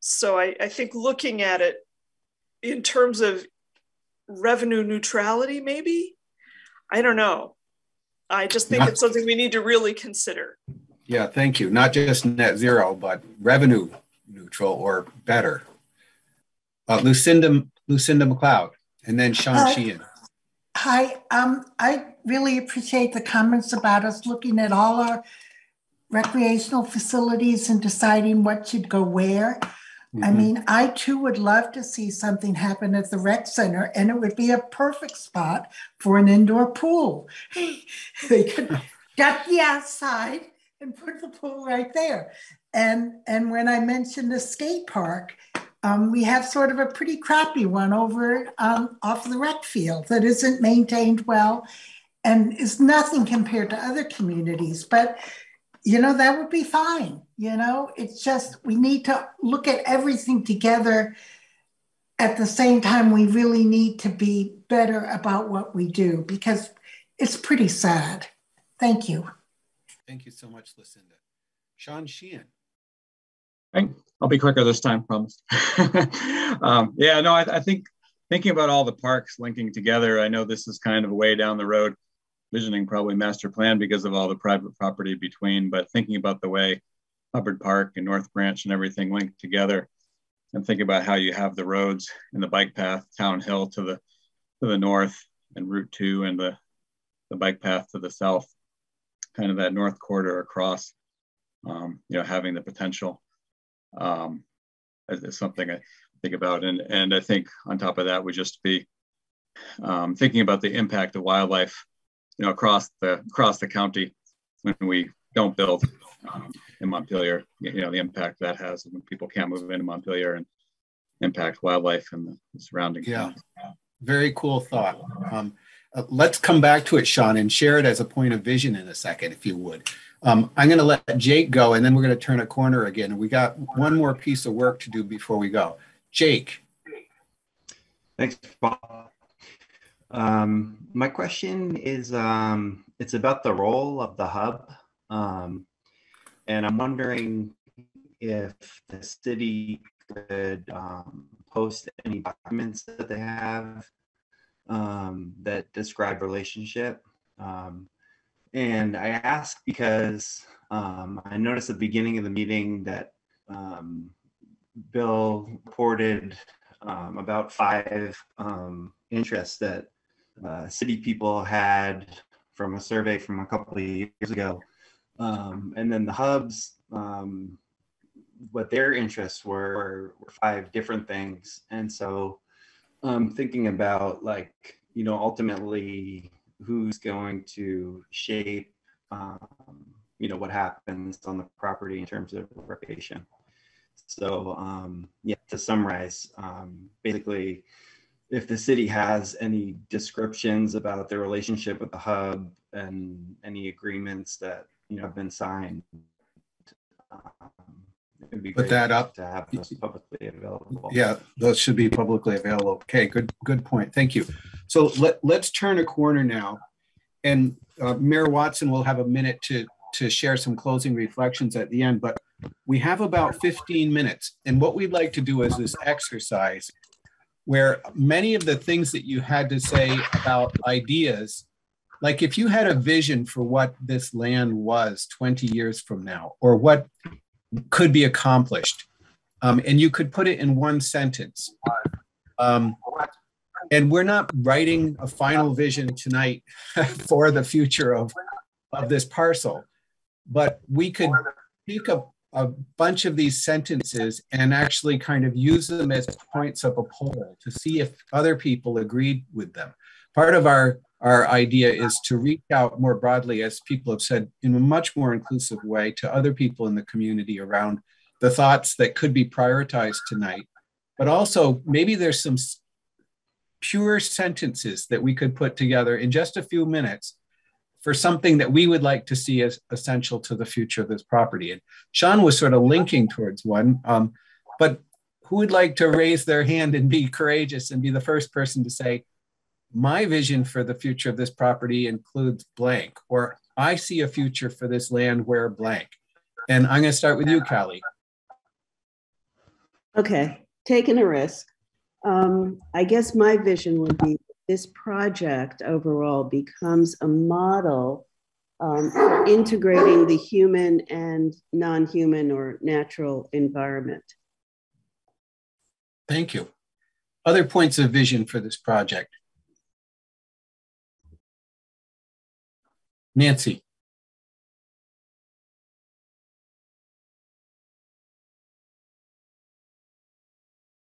So I, I think looking at it in terms of revenue neutrality, maybe, I don't know. I just think Not, it's something we need to really consider. Yeah, thank you. Not just net zero, but revenue neutral or better. Uh, Lucinda Lucinda McLeod, and then Sean uh, Sheehan. Hi, um, I really appreciate the comments about us looking at all our recreational facilities and deciding what should go where. Mm-hmm. I mean, I too would love to see something happen at the rec center, and it would be a perfect spot for an indoor pool. they could get the outside and put the pool right there. And and when I mentioned the skate park, um, we have sort of a pretty crappy one over um, off the rec field that isn't maintained well and is nothing compared to other communities. But you know, that would be fine. You know, it's just we need to look at everything together. At the same time, we really need to be better about what we do because it's pretty sad. Thank you. Thank you so much, Lucinda. Sean Sheehan. I'll be quicker this time, promise. um, yeah, no, I, I think thinking about all the parks linking together, I know this is kind of a way down the road visioning probably master plan because of all the private property between, but thinking about the way Hubbard Park and North Branch and everything linked together and think about how you have the roads and the bike path, Town Hill to the to the north and Route 2 and the, the bike path to the south, kind of that north corridor across, um, you know, having the potential um, is, something I think about. And, and I think on top of that would just be um, thinking about the impact of wildlife you know, across the across the county when we don't build um, in Montpelier. You know, the impact that has when people can't move into Montpelier and impact wildlife and the surrounding. Yeah, very cool thought. Um, uh, let's come back to it, Sean, and share it as a point of vision in a second, if you would. Um, I'm going to let Jake go, and then we're going to turn a corner again. We got one more piece of work to do before we go. Jake. Thanks, Bob. Um, my question is um, it's about the role of the hub. Um, and I'm wondering if the city could um, post any documents that they have um, that describe relationship. Um, and I ask because um, I noticed at the beginning of the meeting that um, Bill reported um, about five um, interests that uh, city people had from a survey from a couple of years ago. Um, and then the hubs, um, what their interests were, were five different things. And so um, thinking about like, you know, ultimately who's going to shape, um, you know, what happens on the property in terms of recreation. So um, yeah, to summarize, um, basically if the city has any descriptions about their relationship with the hub and any agreements that you know have been signed um, put that up. to have those publicly available. Yeah those should be publicly available. Okay good good point. Thank you. So let, let's turn a corner now. And uh, mayor watson will have a minute to to share some closing reflections at the end but we have about 15 minutes. And what we'd like to do is this exercise where many of the things that you had to say about ideas, like if you had a vision for what this land was 20 years from now, or what could be accomplished, um, and you could put it in one sentence. Um, and we're not writing a final vision tonight for the future of, of this parcel, but we could take a a bunch of these sentences and actually kind of use them as points of a poll to see if other people agreed with them. Part of our, our idea is to reach out more broadly, as people have said, in a much more inclusive way to other people in the community around the thoughts that could be prioritized tonight. But also, maybe there's some pure sentences that we could put together in just a few minutes for something that we would like to see as essential to the future of this property. And Sean was sort of linking towards one, um, but who would like to raise their hand and be courageous and be the first person to say, my vision for the future of this property includes blank, or I see a future for this land where blank. And I'm going to start with you, Callie. Okay, taking a risk. Um, I guess my vision would be this project overall becomes a model um, for integrating the human and non human or natural environment. Thank you. Other points of vision for this project? Nancy.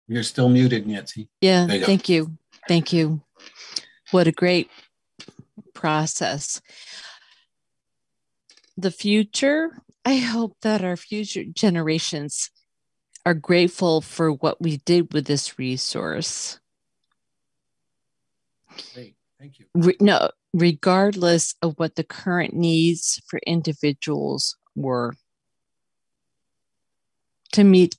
You're still muted, Nancy. Yeah, you thank you. Thank you. What a great process. The future, I hope that our future generations are grateful for what we did with this resource. Great, thank you. Re- no, regardless of what the current needs for individuals were to meet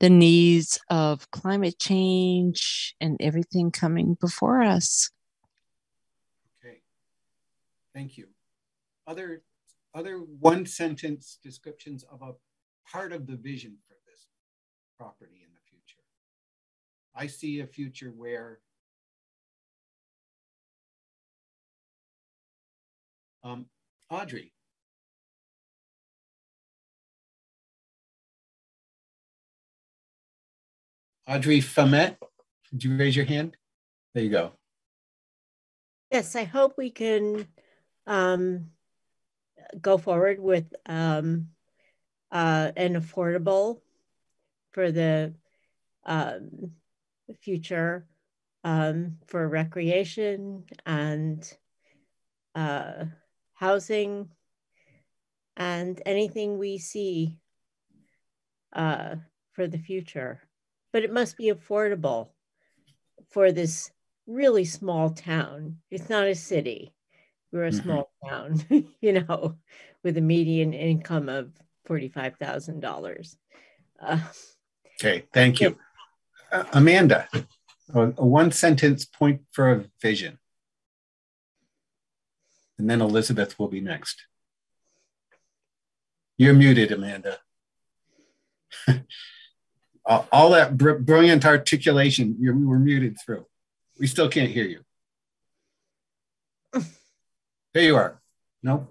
the needs of climate change and everything coming before us. Okay, thank you. Other, other one sentence descriptions of a part of the vision for this property in the future. I see a future where um, Audrey, Audrey Famet, did you raise your hand? There you go. Yes, I hope we can um, go forward with um, uh, an affordable for the um, future um, for recreation and uh, housing and anything we see uh, for the future but it must be affordable for this really small town. It's not a city. We're a mm-hmm. small town, you know, with a median income of $45,000. Uh, okay, thank you. Uh, Amanda, a, a one sentence point for a vision. And then Elizabeth will be next. You're muted, Amanda. uh, all that br- brilliant articulation, you were muted through. We still can't hear you. There you are. No.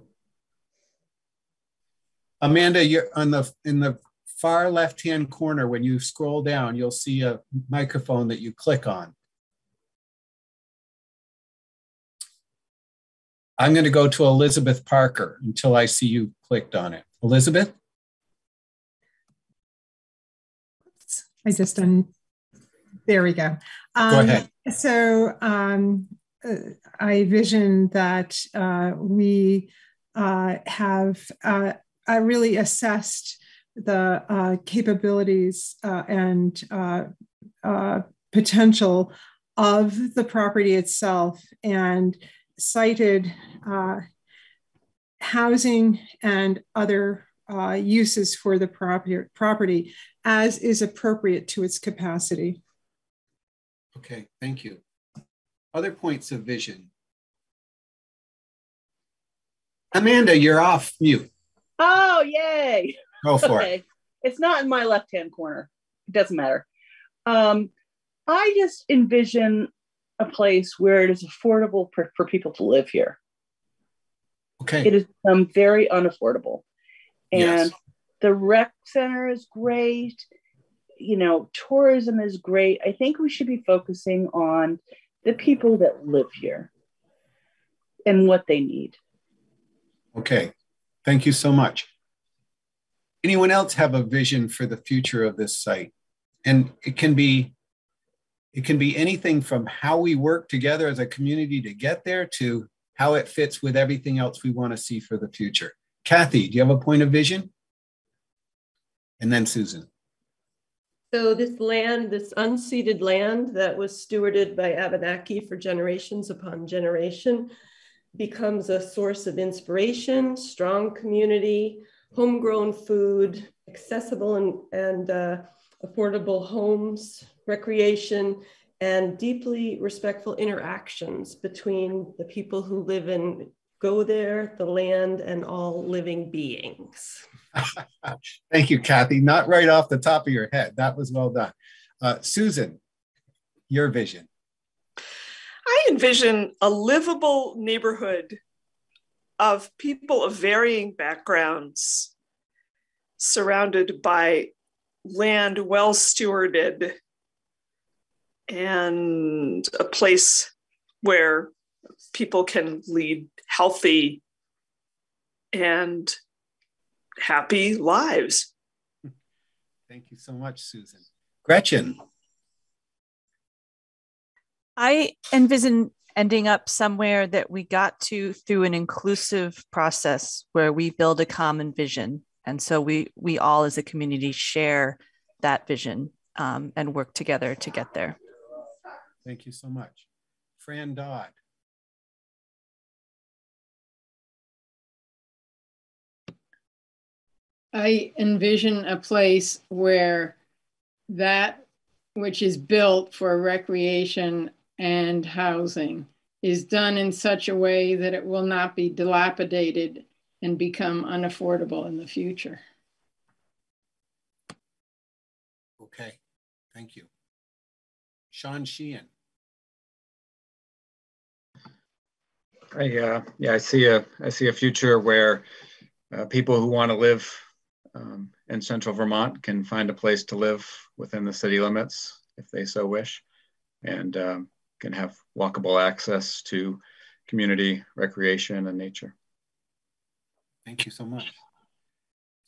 Amanda, you're on the in the far left-hand corner. When you scroll down, you'll see a microphone that you click on. I'm going to go to Elizabeth Parker until I see you clicked on it. Elizabeth? I just done. There we go. Um, go ahead. So um, uh, I vision that uh, we uh, have uh, really assessed the uh, capabilities uh, and potential of the property itself and sited housing and other uh, uses for the property, property as is appropriate to its capacity. Okay, thank you. Other points of vision? Amanda, you're off mute. Oh, yay. Go for okay. it. It's not in my left hand corner. It doesn't matter. Um, I just envision a place where it is affordable for, for people to live here. Okay. It has become very unaffordable. And yes. The rec center is great. You know, tourism is great. I think we should be focusing on the people that live here and what they need. Okay. Thank you so much. Anyone else have a vision for the future of this site? And it can be it can be anything from how we work together as a community to get there to how it fits with everything else we want to see for the future. Kathy, do you have a point of vision? And then Susan. So this land, this unceded land that was stewarded by Abenaki for generations upon generation becomes a source of inspiration, strong community, homegrown food, accessible and, and uh, affordable homes, recreation, and deeply respectful interactions between the people who live and go there, the land, and all living beings. Thank you, Kathy. Not right off the top of your head. That was well done. Uh, Susan, your vision. I envision a livable neighborhood of people of varying backgrounds surrounded by land well stewarded and a place where people can lead healthy and happy lives. Thank you so much, Susan. Gretchen. I envision ending up somewhere that we got to through an inclusive process where we build a common vision. And so we we all as a community share that vision um, and work together to get there. Thank you so much. Fran Dodd. I envision a place where that which is built for recreation and housing is done in such a way that it will not be dilapidated and become unaffordable in the future. Okay, thank you. Sean Sheehan. I, uh, yeah, I see a I see a future where uh, people who want to live um, in central Vermont can find a place to live within the city limits if they so wish, and um, can have walkable access to community recreation and nature. Thank you so much.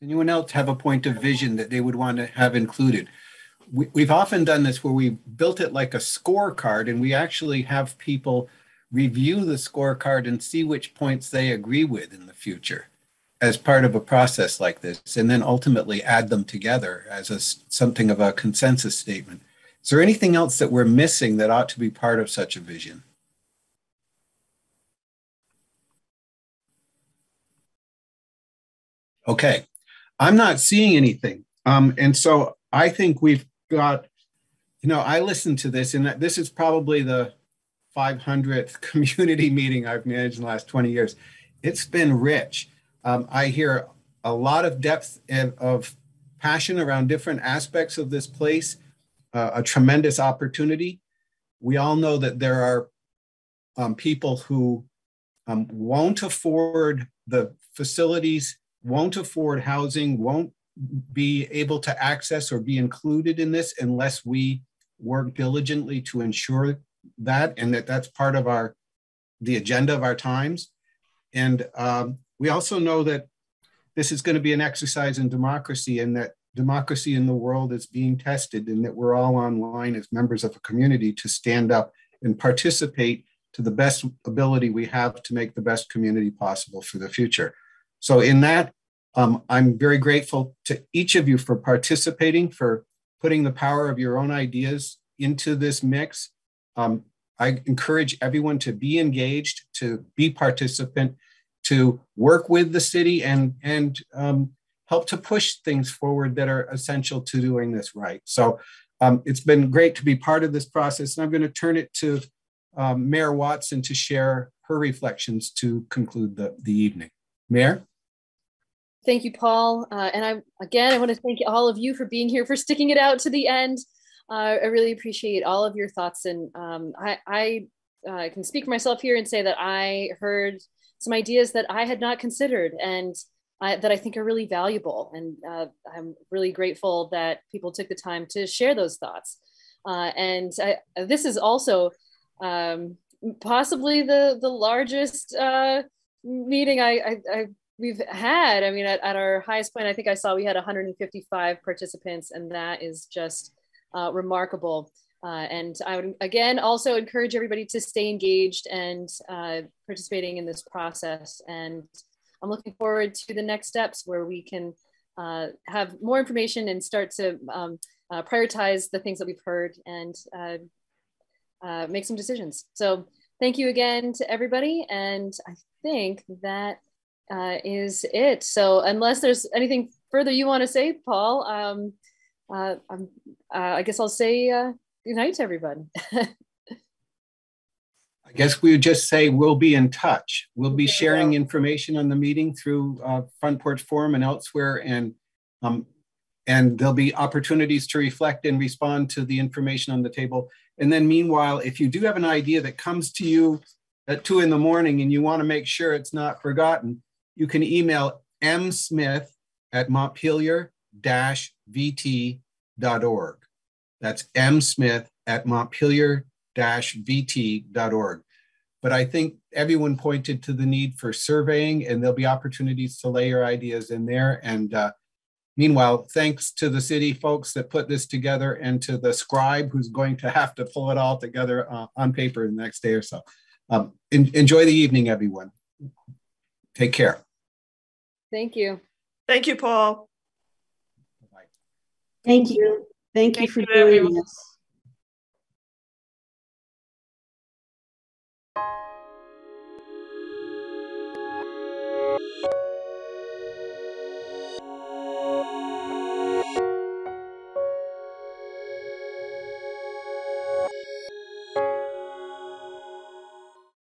Anyone else have a point of vision that they would want to have included? We, have often done this where we built it like a scorecard and we actually have people review the scorecard and see which points they agree with in the future as part of a process like this, and then ultimately add them together as a, something of a consensus statement. Is there anything else that we're missing that ought to be part of such a vision? Okay, I'm not seeing anything. Um, and so I think we've got, you know, I listened to this, and this is probably the 500th community meeting I've managed in the last 20 years. It's been rich. Um, I hear a lot of depth of, of, passion around different aspects of this place, uh, a tremendous opportunity. We all know that there are um, people who um, won't afford the facilities, won't afford housing, won't be able to access or be included in this unless we work diligently to ensure that and that that's part of our the agenda of our times and um, we also know that this is going to be an exercise in democracy and that democracy in the world is being tested and that we're all online as members of a community to stand up and participate to the best ability we have to make the best community possible for the future. So in that um, i'm very grateful to each of you for participating for putting the power of your own ideas into this mix. Um, I encourage everyone to be engaged, to be participant, to work with the city and, and um, help to push things forward that are essential to doing this right. So um, it's been great to be part of this process. And I'm going to turn it to um, Mayor Watson to share her reflections to conclude the, the evening. Mayor? Thank you, Paul. Uh, and I again, I want to thank all of you for being here, for sticking it out to the end. Uh, I really appreciate all of your thoughts, and um, I, I uh, can speak for myself here and say that I heard some ideas that I had not considered, and I, that I think are really valuable. And uh, I'm really grateful that people took the time to share those thoughts. Uh, and I, this is also um, possibly the the largest uh, meeting I, I, we've had. I mean, at, at our highest point, I think I saw we had 155 participants, and that is just uh, remarkable. Uh, and I would again also encourage everybody to stay engaged and uh, participating in this process. And I'm looking forward to the next steps where we can uh, have more information and start to um, uh, prioritize the things that we've heard and uh, uh, make some decisions. So thank you again to everybody. And I think that is it. So unless there's anything further you want to say, Paul, um, i guess I'll say good night to everybody. I guess we would just say we'll be in touch. We'll be sharing information on the meeting through uh, Front Porch Forum and elsewhere, and um, and there'll be opportunities to reflect and respond to the information on the table. And then, meanwhile, if you do have an idea that comes to you at two in the morning and you want to make sure it's not forgotten, you can email msmith at montpelier-vt.org. That's msmith at montpelier-vt.org. But I think everyone pointed to the need for surveying, and there'll be opportunities to lay your ideas in there. And uh, meanwhile, thanks to the city folks that put this together and to the scribe who's going to have to pull it all together uh, on paper the next day or so. Um, in, enjoy the evening, everyone. Take care. Thank you. Thank you, Paul. Thank you. Thank, Thank you for you, doing everyone. this.